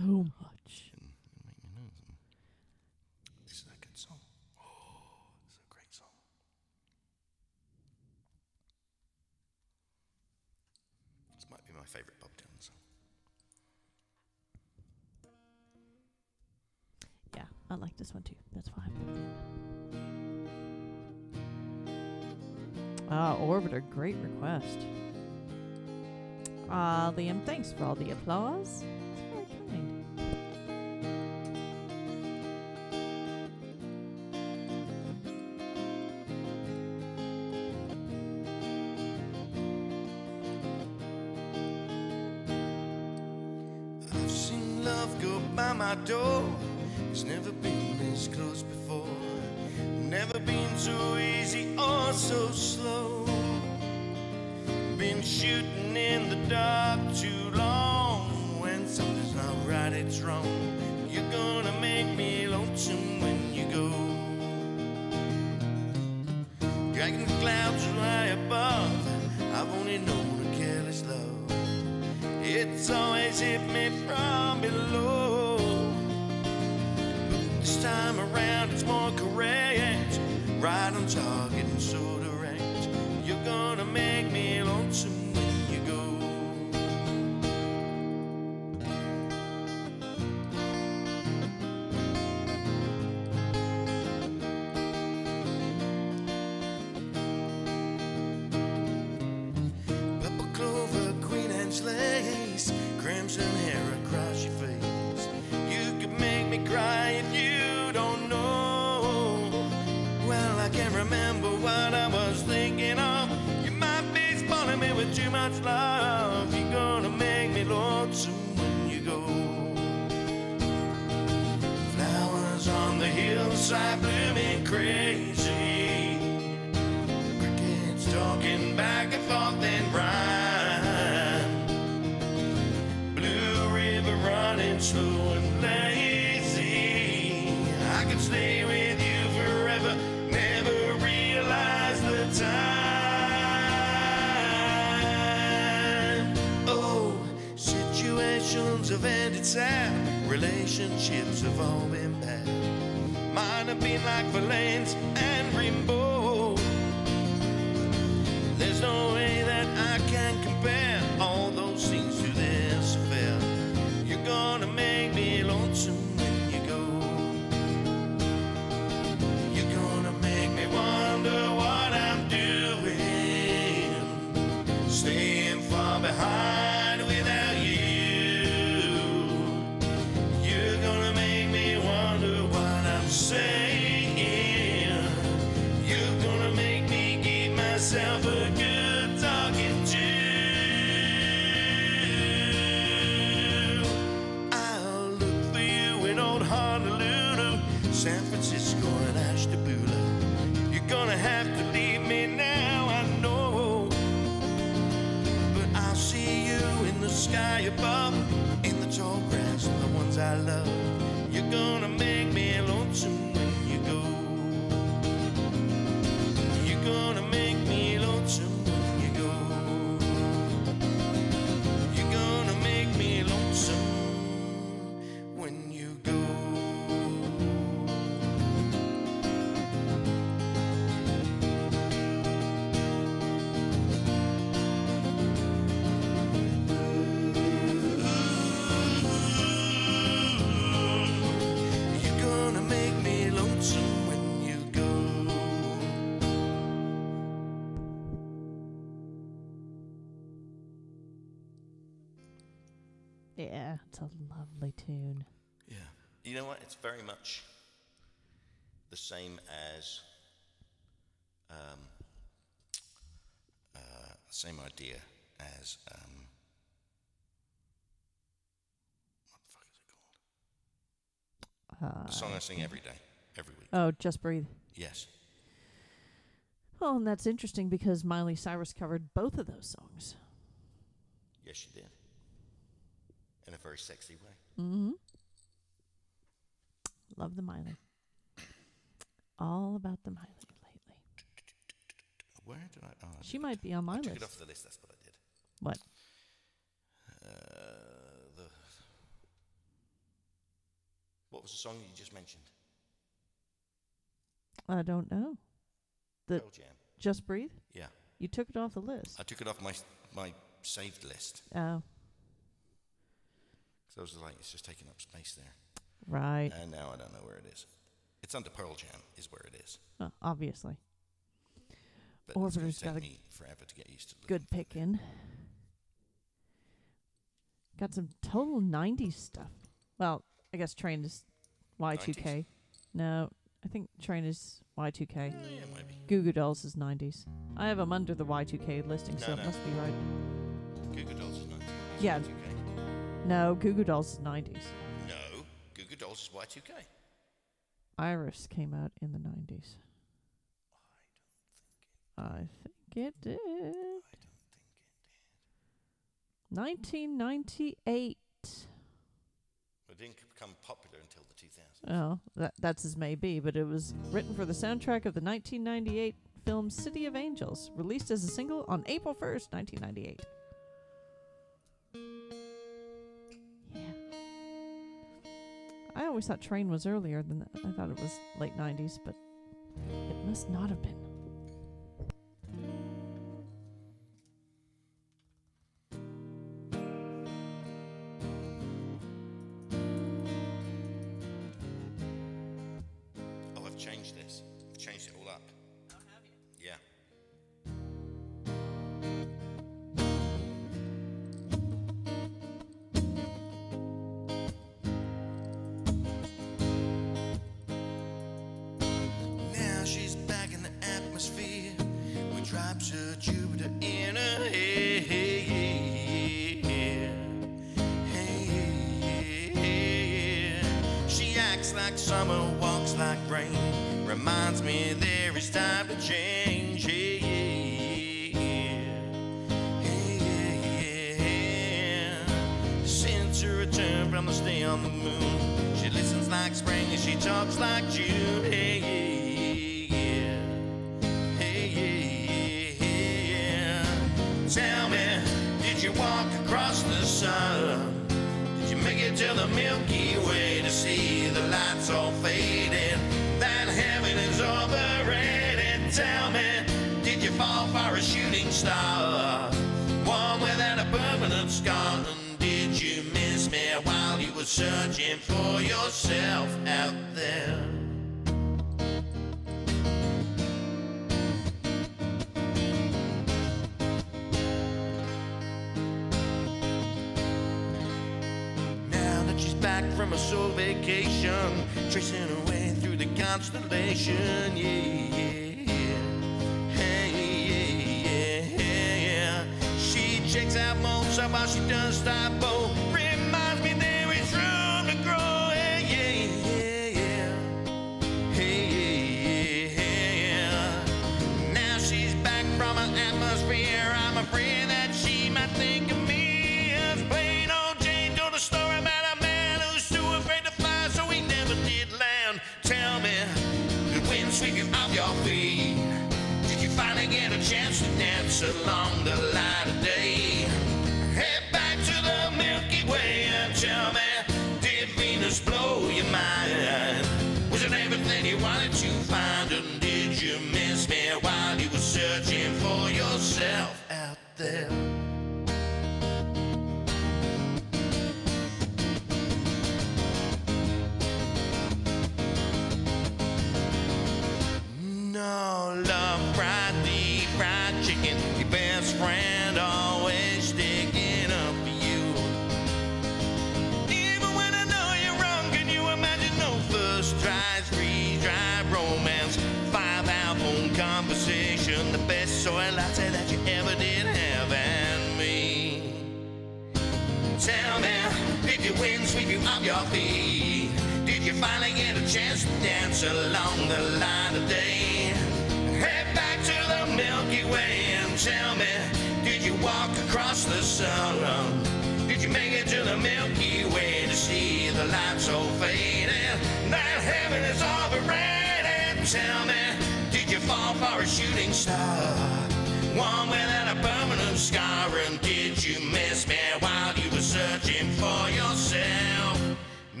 so much. This is a good song. Oh, it's a great song. This might be my favourite Bob Dylan song. Yeah, I like this one too. That's fine. Ah, Orbiter, great request. Ah, uh, Liam, thanks for all the applause. A lovely tune. Yeah. You know what? It's very much the same as um, uh, same idea as um, what the fuck is it called? Uh, the song I sing every day, every week. Oh, just breathe. Yes. Well, and that's interesting because Miley Cyrus covered both of those songs. Yes, she did very sexy way. Mm-hmm. Love the Miley. All about the Miley lately. Where did I? Oh, I she might be on my I list. Took it off the list. That's what I did. What? Uh, the. What was the song you just mentioned? I don't know. The Pearl Jam. Just Breathe. Yeah. You took it off the list. I took it off my my saved list. Oh. So I was like, it's just taking up space there. Right. And now I don't know where it is. It's under Pearl Jam, is where it is. Oh, obviously. But Orbiter's got a forever to get used to. Good picking. Got some total 90s stuff. Well, I guess train is Y2K. 90s? No, I think train is Y2K. Yeah, maybe. Goo Goo Dolls is 90s. I have them under the Y2K listing, no, so no. it must be right. Goo Goo Dolls is 90s. Yeah. No, Goo Goo Dolls is 90s. No, Goo Goo Dolls is Y2K. Iris came out in the 90s. I think it did. I don't think it did. 1998. It didn't become popular until the 2000s. Oh, that, that's as may be, but it was written for the soundtrack of the 1998 film City of Angels, released as a single on April 1st, 1998. always thought Train was earlier than. I thought it was late 90s, but it must not have been.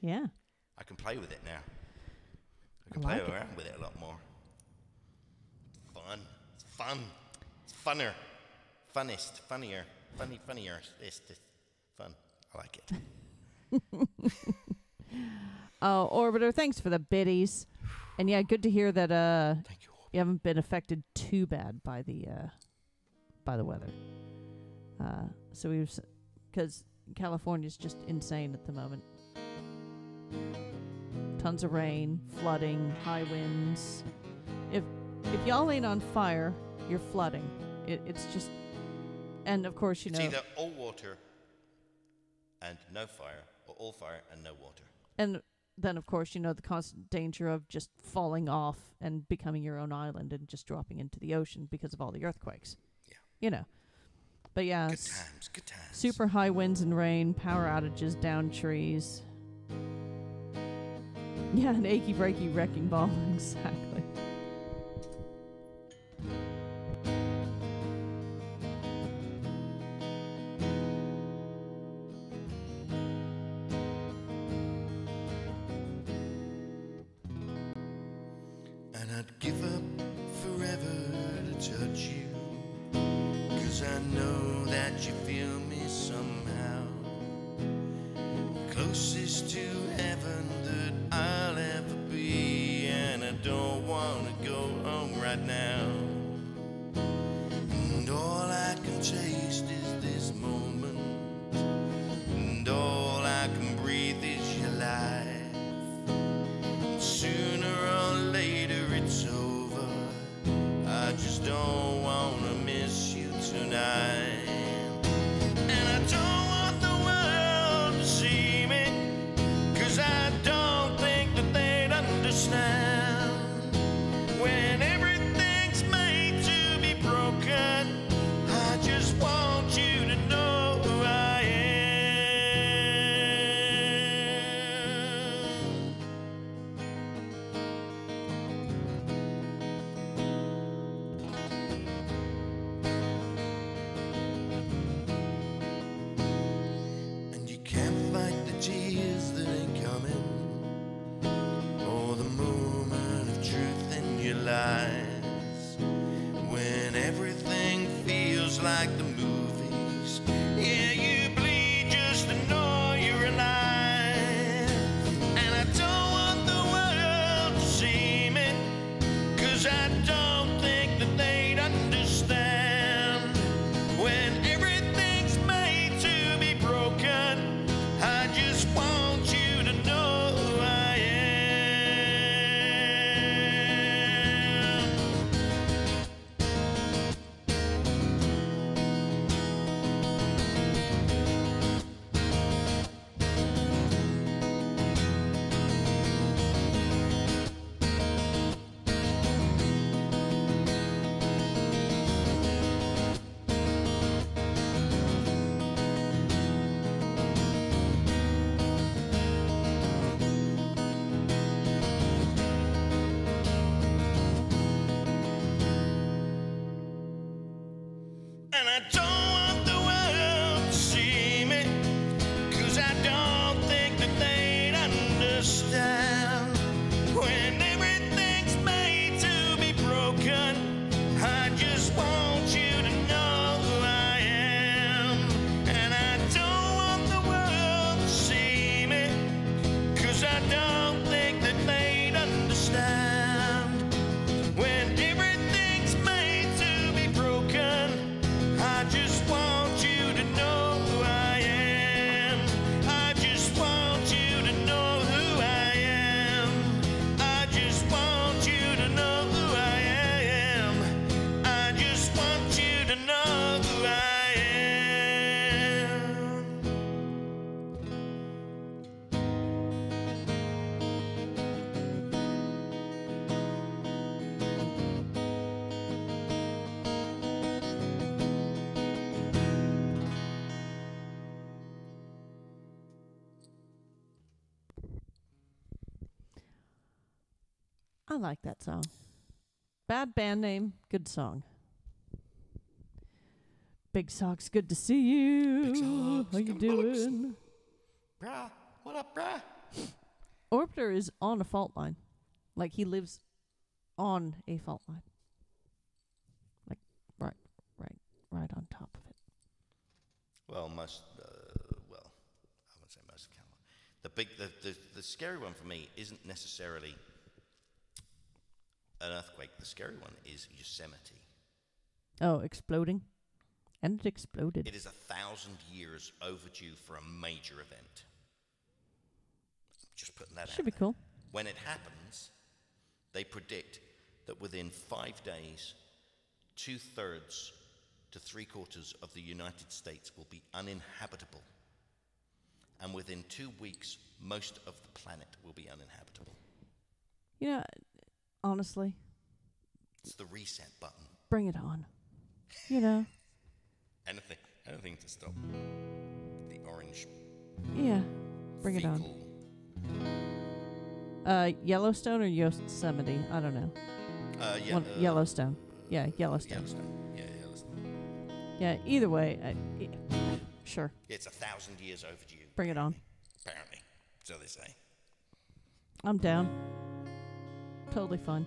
Yeah. I can play with it now. I I can play it. around with it a lot more. Fun. It's fun. It's funner. Funnest. Funnier. Funny, funnier. It's just fun. I like it. Oh, Orbiter, thanks for the biddies. And yeah, good to hear that uh Thank you. you haven't been affected too bad by the uh by the weather. Uh so we was cuz California's just insane at the moment. Tons of rain, flooding, high winds. If if y'all ain't on fire, you're flooding. It, it's just and of course, you It's know, either all water and no fire, or all fire and no water. and then of course, you know the constant danger of just falling off and becoming your own island and just dropping into the ocean because of all the earthquakes. Yeah. You know. But yeah, Good times, good times. super high winds and rain, power outages, down trees. Yeah, an achy breaky wrecking ball, exactly. Like that song. Bad band name, good song. Big Socks, good to see you. Big Socks, How you doing? Brah, what up, brah? Orbiter is on a fault line. Like he lives on a fault line. Like right right right on top of it. Well, most, uh, well, I wouldn't say most of Canada. The big, the, the, the scary one for me isn't necessarily an earthquake. The scary one is Yosemite. Oh, exploding. And it exploded. It is a thousand years overdue for a major event. Just putting that out. Should be there. cool. When it happens, they predict that within five days, two thirds to three quarters of the United States will be uninhabitable. And within two weeks, most of the planet will be uninhabitable. You know, honestly, It's the reset button. bring it on. You know, Anything, anything to stop the orange yeah, bring it on. fecal- Uh, Yellowstone or Yosemite? I don't know. Uh, yeah, One, uh, Yellowstone. Yeah, Yellowstone. Yellowstone. Yeah, Yellowstone. Yeah, either way, I, y- sure, It's a thousand years overdue, bring it on. apparently. So they say. I'm down. Totally fun.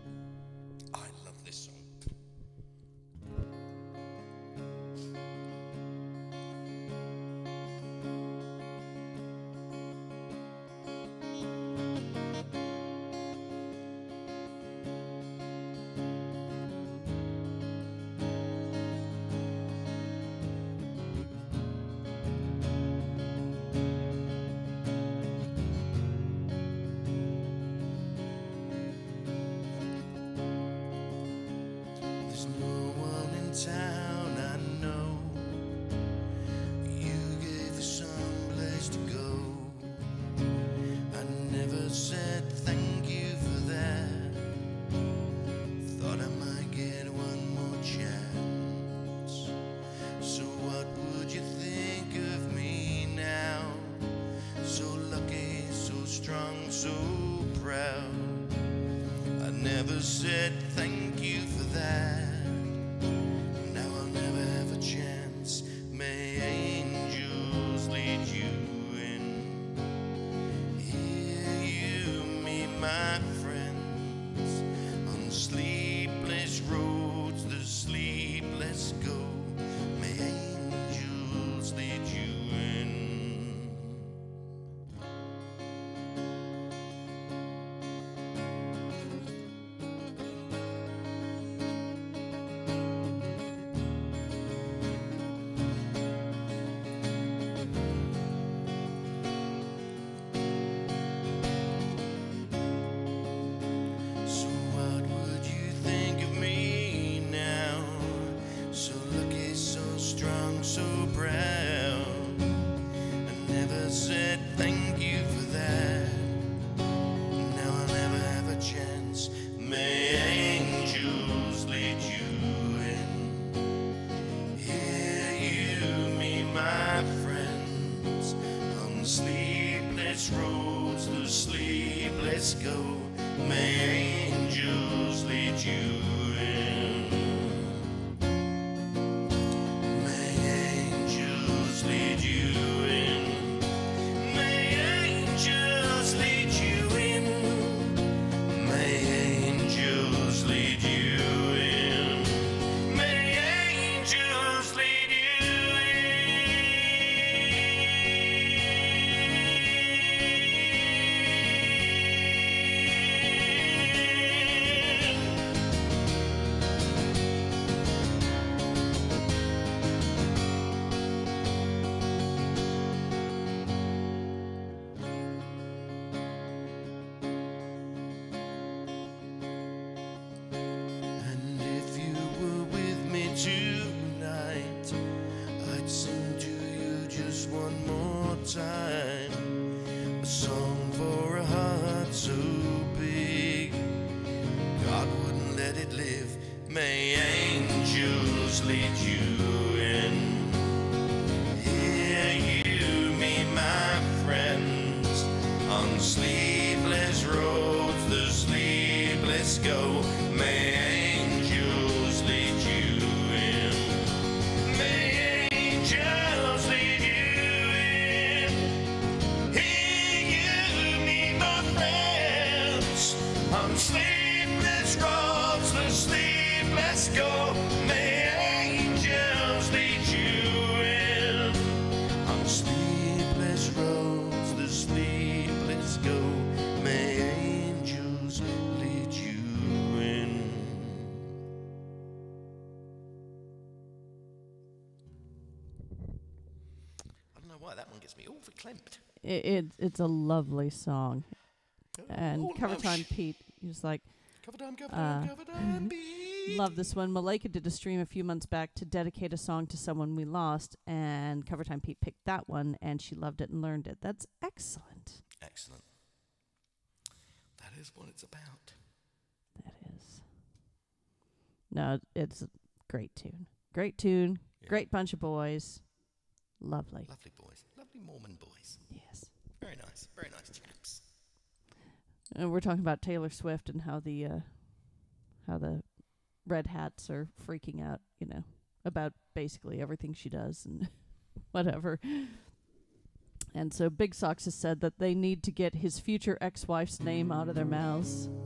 It, it it's a lovely song, and Oh, Cover Time sh- Pete he was like, Cover time, cover Uh, cover time, beat. Love this one. Malika did a stream a few months back to dedicate a song to someone we lost, and Cover Time Pete picked that one, and she loved it and learned it. That's excellent. Excellent. That is what it's about. That is. No, it's a great tune. Great tune. Yeah. Great bunch of boys. Lovely. Lovely boys. Lovely Mormon boys. Very nice. Chaps. And we're talking about Taylor Swift and how the uh, how the red hats are freaking out, you know, about basically everything she does and whatever. And so Big Socks has said that they need to get his future ex-wife's name out of their mouths.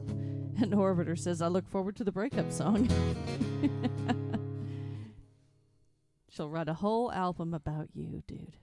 And Orbiter says, "I look forward to the breakup song." She'll write a whole album about you, dude.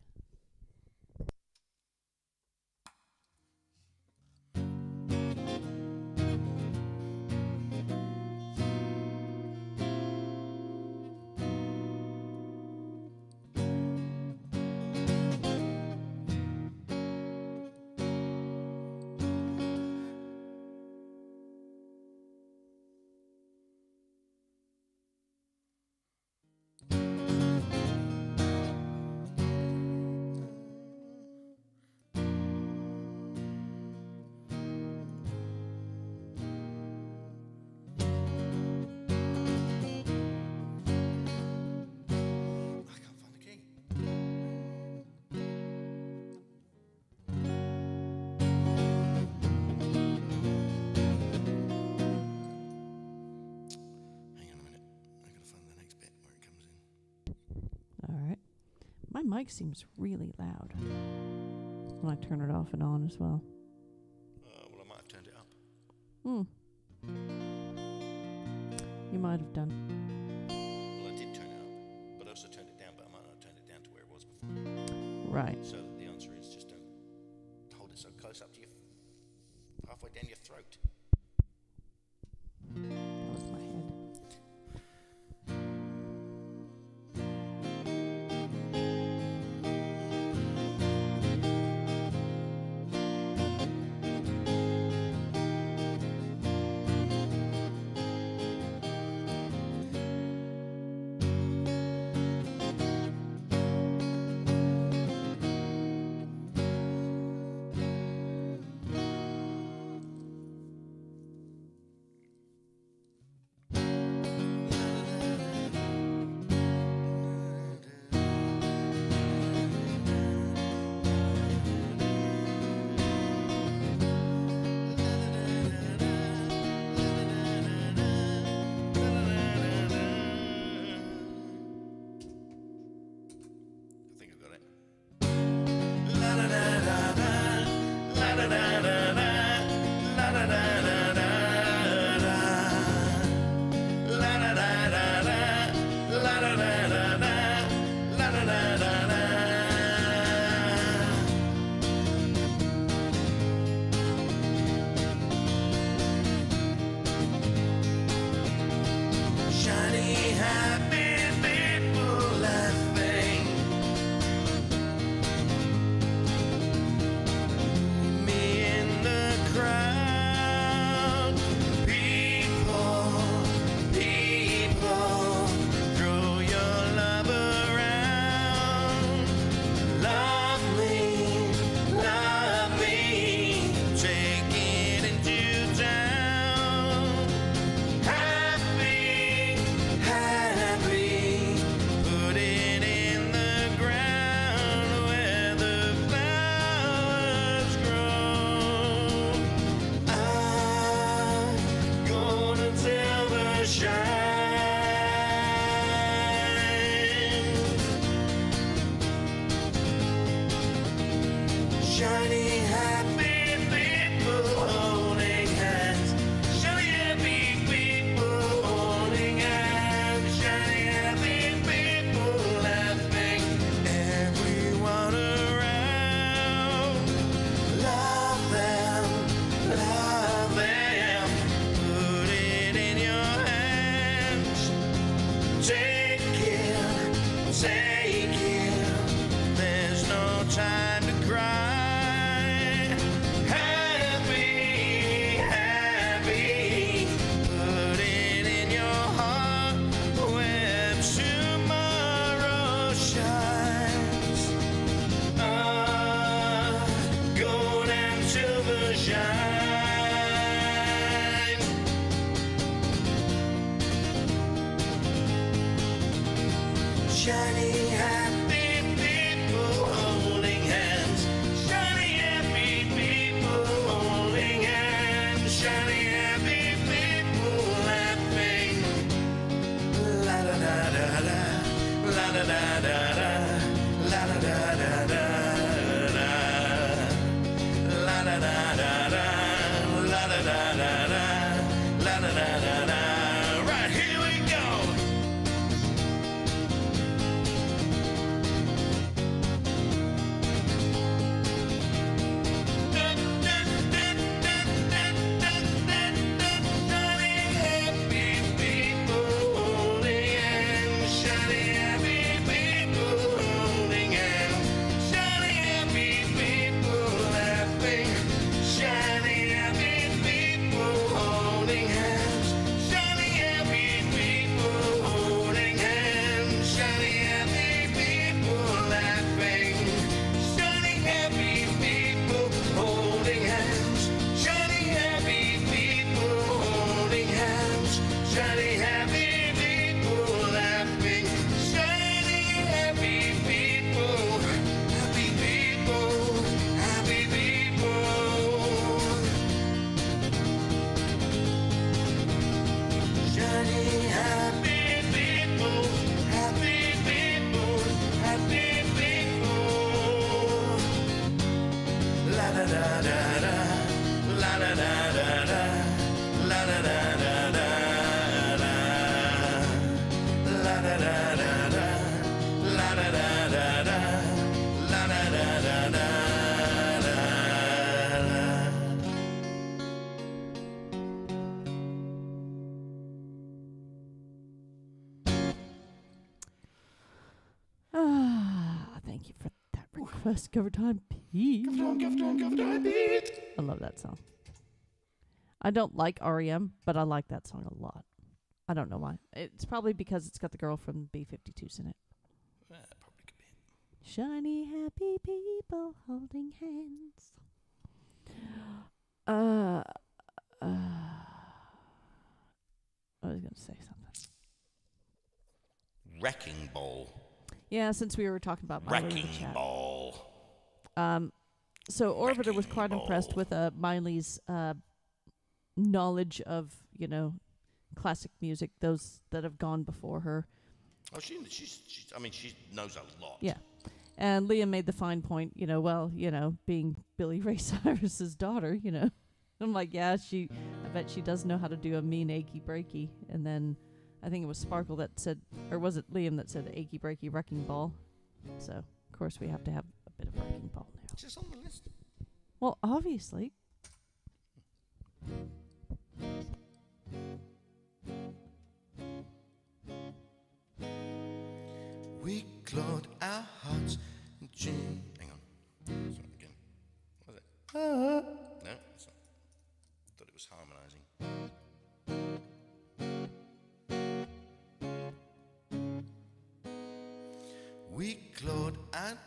Mic seems really loud when I turn it off and on as well. Uh, well, I might have turned it up. Hmm. You might have done. Well, I did turn it up, but I also turned it down, but I might not have turned it down to where it was before. Right. So request, Cover Time Pete. I love that song. I don't like REM, but I like that song a lot. I don't know why. It's probably because it's got the girl from B52s in it. Yeah, probably could be it. Shiny happy people holding hands. Uh, uh I was gonna say something. Wrecking ball. Yeah, since we were talking about Miley in the chat. ball. Um, so Orbiter was Wrecking quite impressed with uh, Miley's uh, knowledge of you know classic music, those that have gone before her. Oh, she, she's, she's, I mean, she knows a lot. Yeah. And Liam made the fine point, you know, well, you know, being Billy Ray Cyrus's daughter, you know. I'm like, yeah, she, I bet she does know how to do a mean achy breaky. And then I think it was Sparkle that said, or was it Liam that said the achy breaky wrecking ball? So, of course, we have to have a bit of wrecking ball now. It's just on the list. Well, obviously. We clawed our hearts. Hang on. Sorry, again. Was it?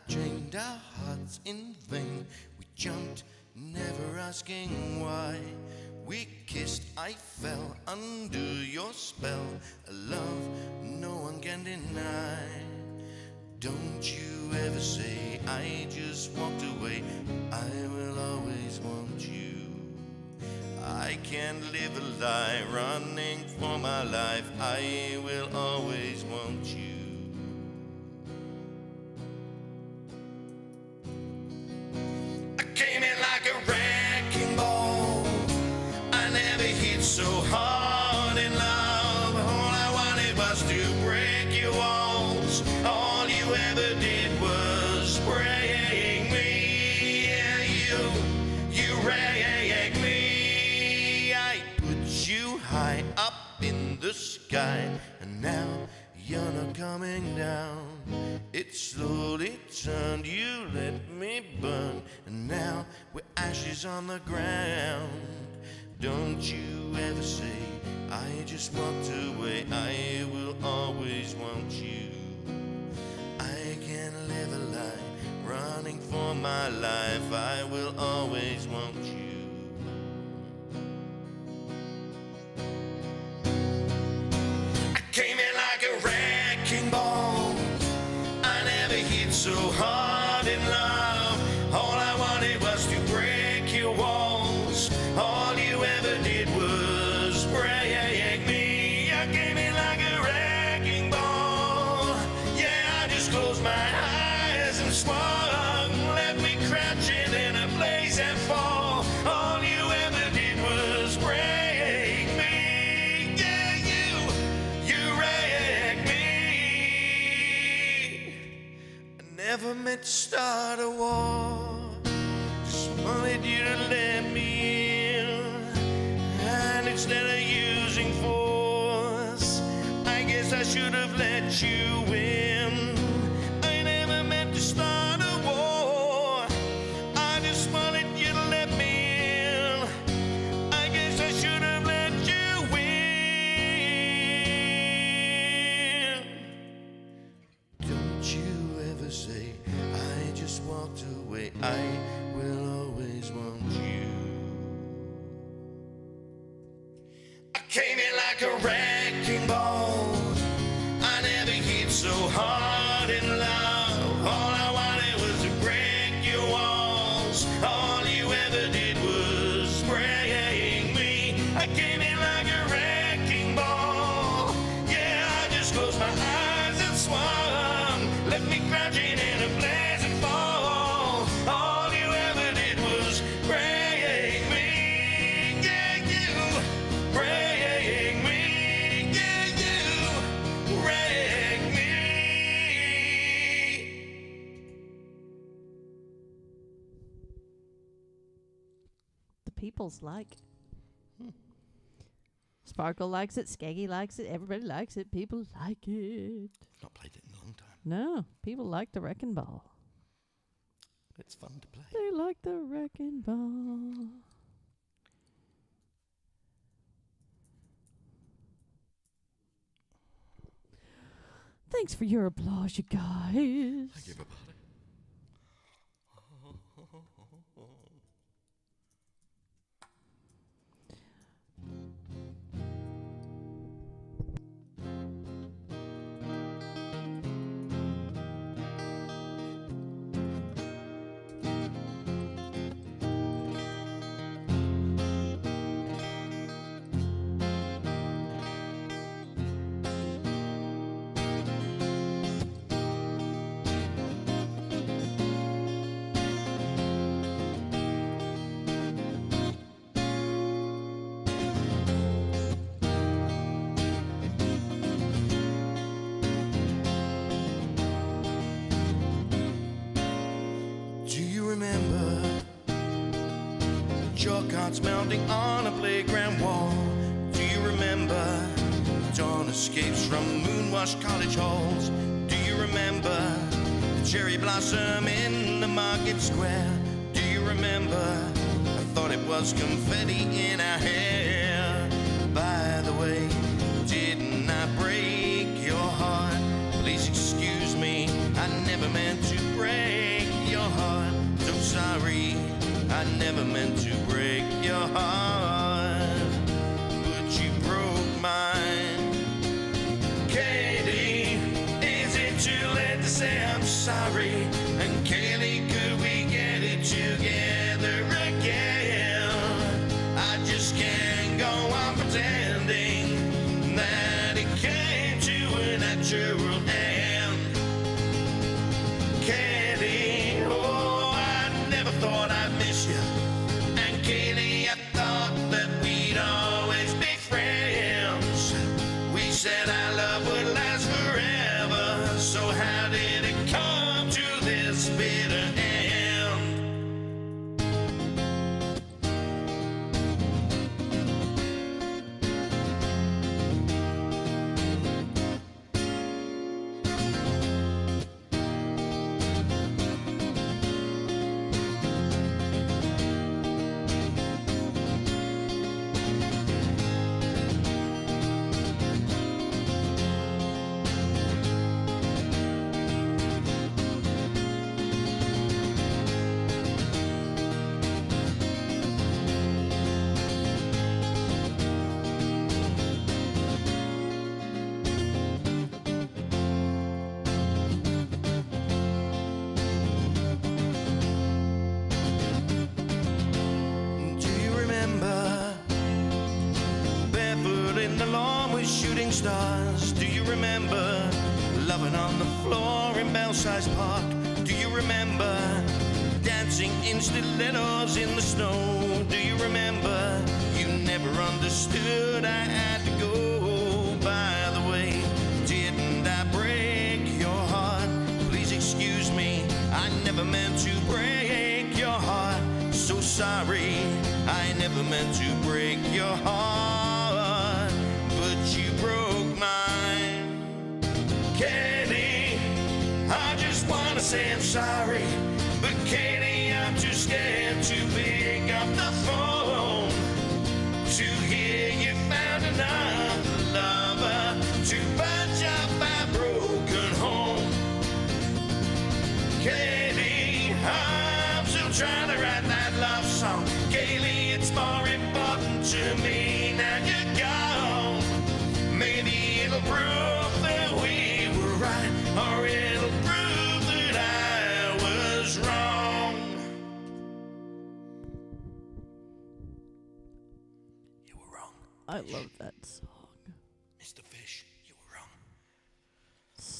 Chained our hearts in vain. We jumped, never asking why. We kissed, I fell under your spell. A love no one can deny. Don't you ever say I just walked away. I will always want you. I can't live a lie running for my life. I will always want you. Coming down. It slowly turned, you let me burn, and now we're ashes on the ground. Don't you ever say, I just walked away, I will always want you. I can't live a lie, running for my life, I will always want you. so wanted start a war. Just wanted you to let me in. And instead of using force, I guess I should have let you peoples like. Sparkle likes it. Skeggy likes it. Everybody likes it. People like it. Not played it in a long time. No, people like the wrecking ball. It's fun to play. They like the wrecking ball. Thanks for your applause, you guys. I give up. Your cards mounting on a playground wall. Do you remember? Dawn escapes from moonwashed college halls. Do you remember? The cherry blossom in the market square. Do you remember? I thought it was confetti in our hair. never meant to break your heart.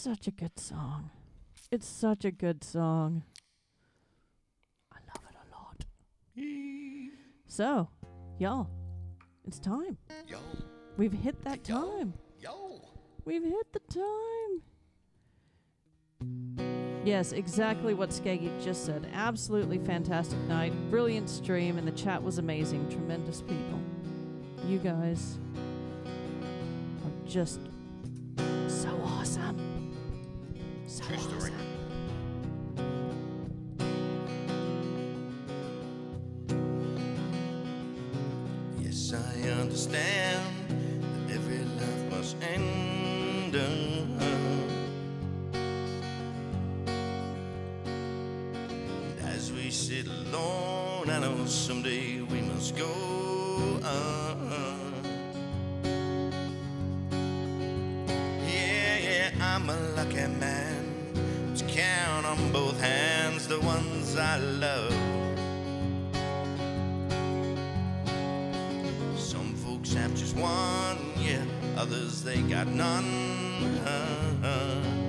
Such a good song. It's such a good song. I love it a lot. So, y'all, it's time. Yo, We've hit that time. yo. We've hit the time. Yes, exactly what Skaggy just said. Absolutely fantastic night. Brilliant stream, and the chat was amazing. Tremendous people. You guys are just so awesome. True story. Yes, I understand that every love must end. And as we sit alone, I know someday we must go. Yeah, yeah, I'm a lucky man on both hands the ones I love. Some folks have just one, yeah, others they got none.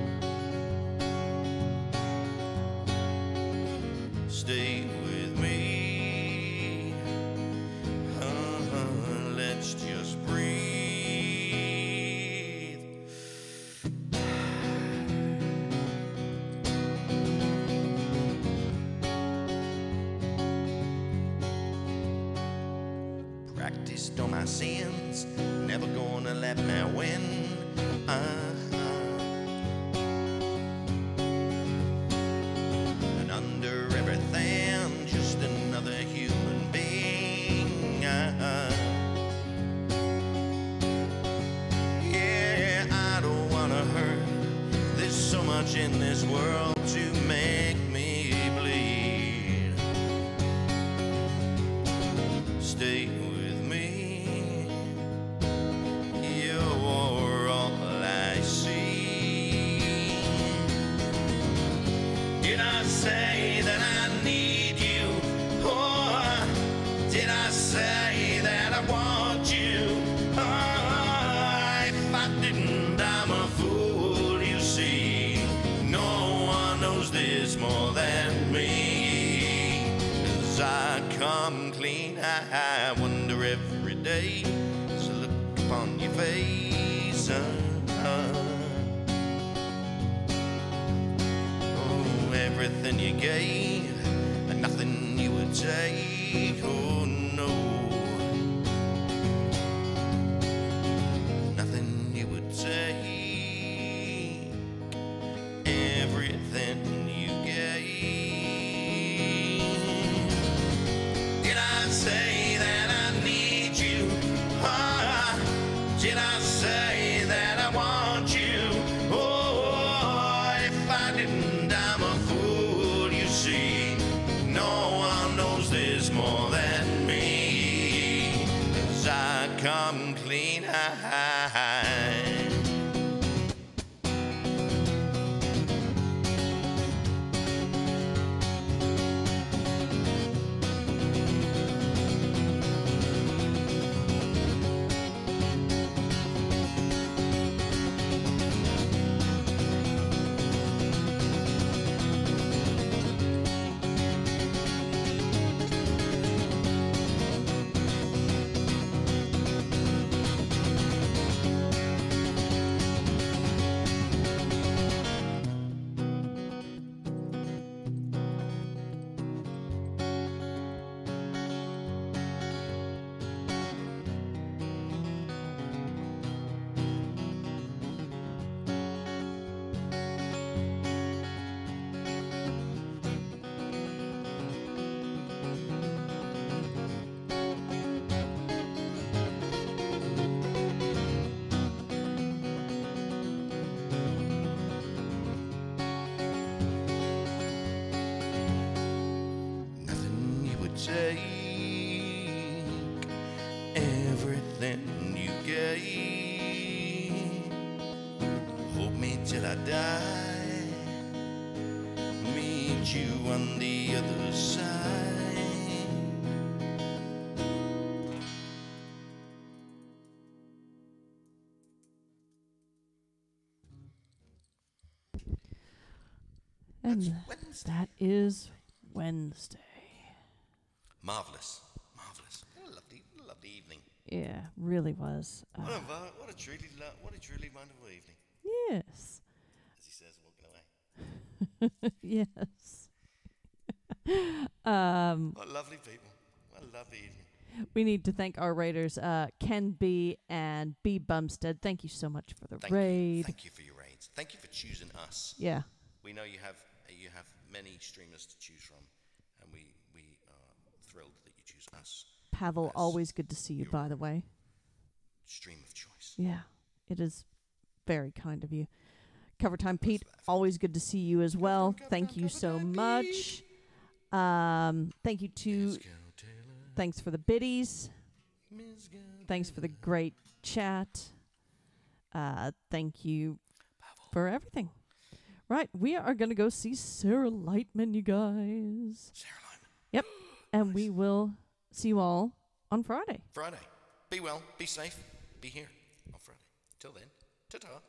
Practiced on my sins, never gonna let me win. Uh-huh. And Wednesday. that is Wednesday. Marvelous, marvelous. What a lovely, lovely evening. Yeah, really was. Uh, What a, what a truly, lo- what a truly wonderful evening. yes. As he says, walking away. yes. um, What lovely people. What a lovely evening. we need to thank our raiders, uh, Ken B and B Bumstead. Thank you so much for the Thank raid. you. Thank you for your raids. Thank you for choosing us. Yeah. We know you have many streamers to choose from, and we we are thrilled that you choose us. Pavel, always good to see you, by the way. Stream of choice. Yeah, it is very kind of you. Cover time, Pete. Always good to see you as well. Thank you so much. Um, thank you to. Miss Gal Taylor, Thanks for the biddies. Thanks for the great chat. Uh, thank you for everything. Right, we are gonna go see Sarah Lightman, you guys, Sarah Lyman. and we will see you all on Friday. Friday. Be well. Be safe. Be here on Friday. Till then, ta-ta.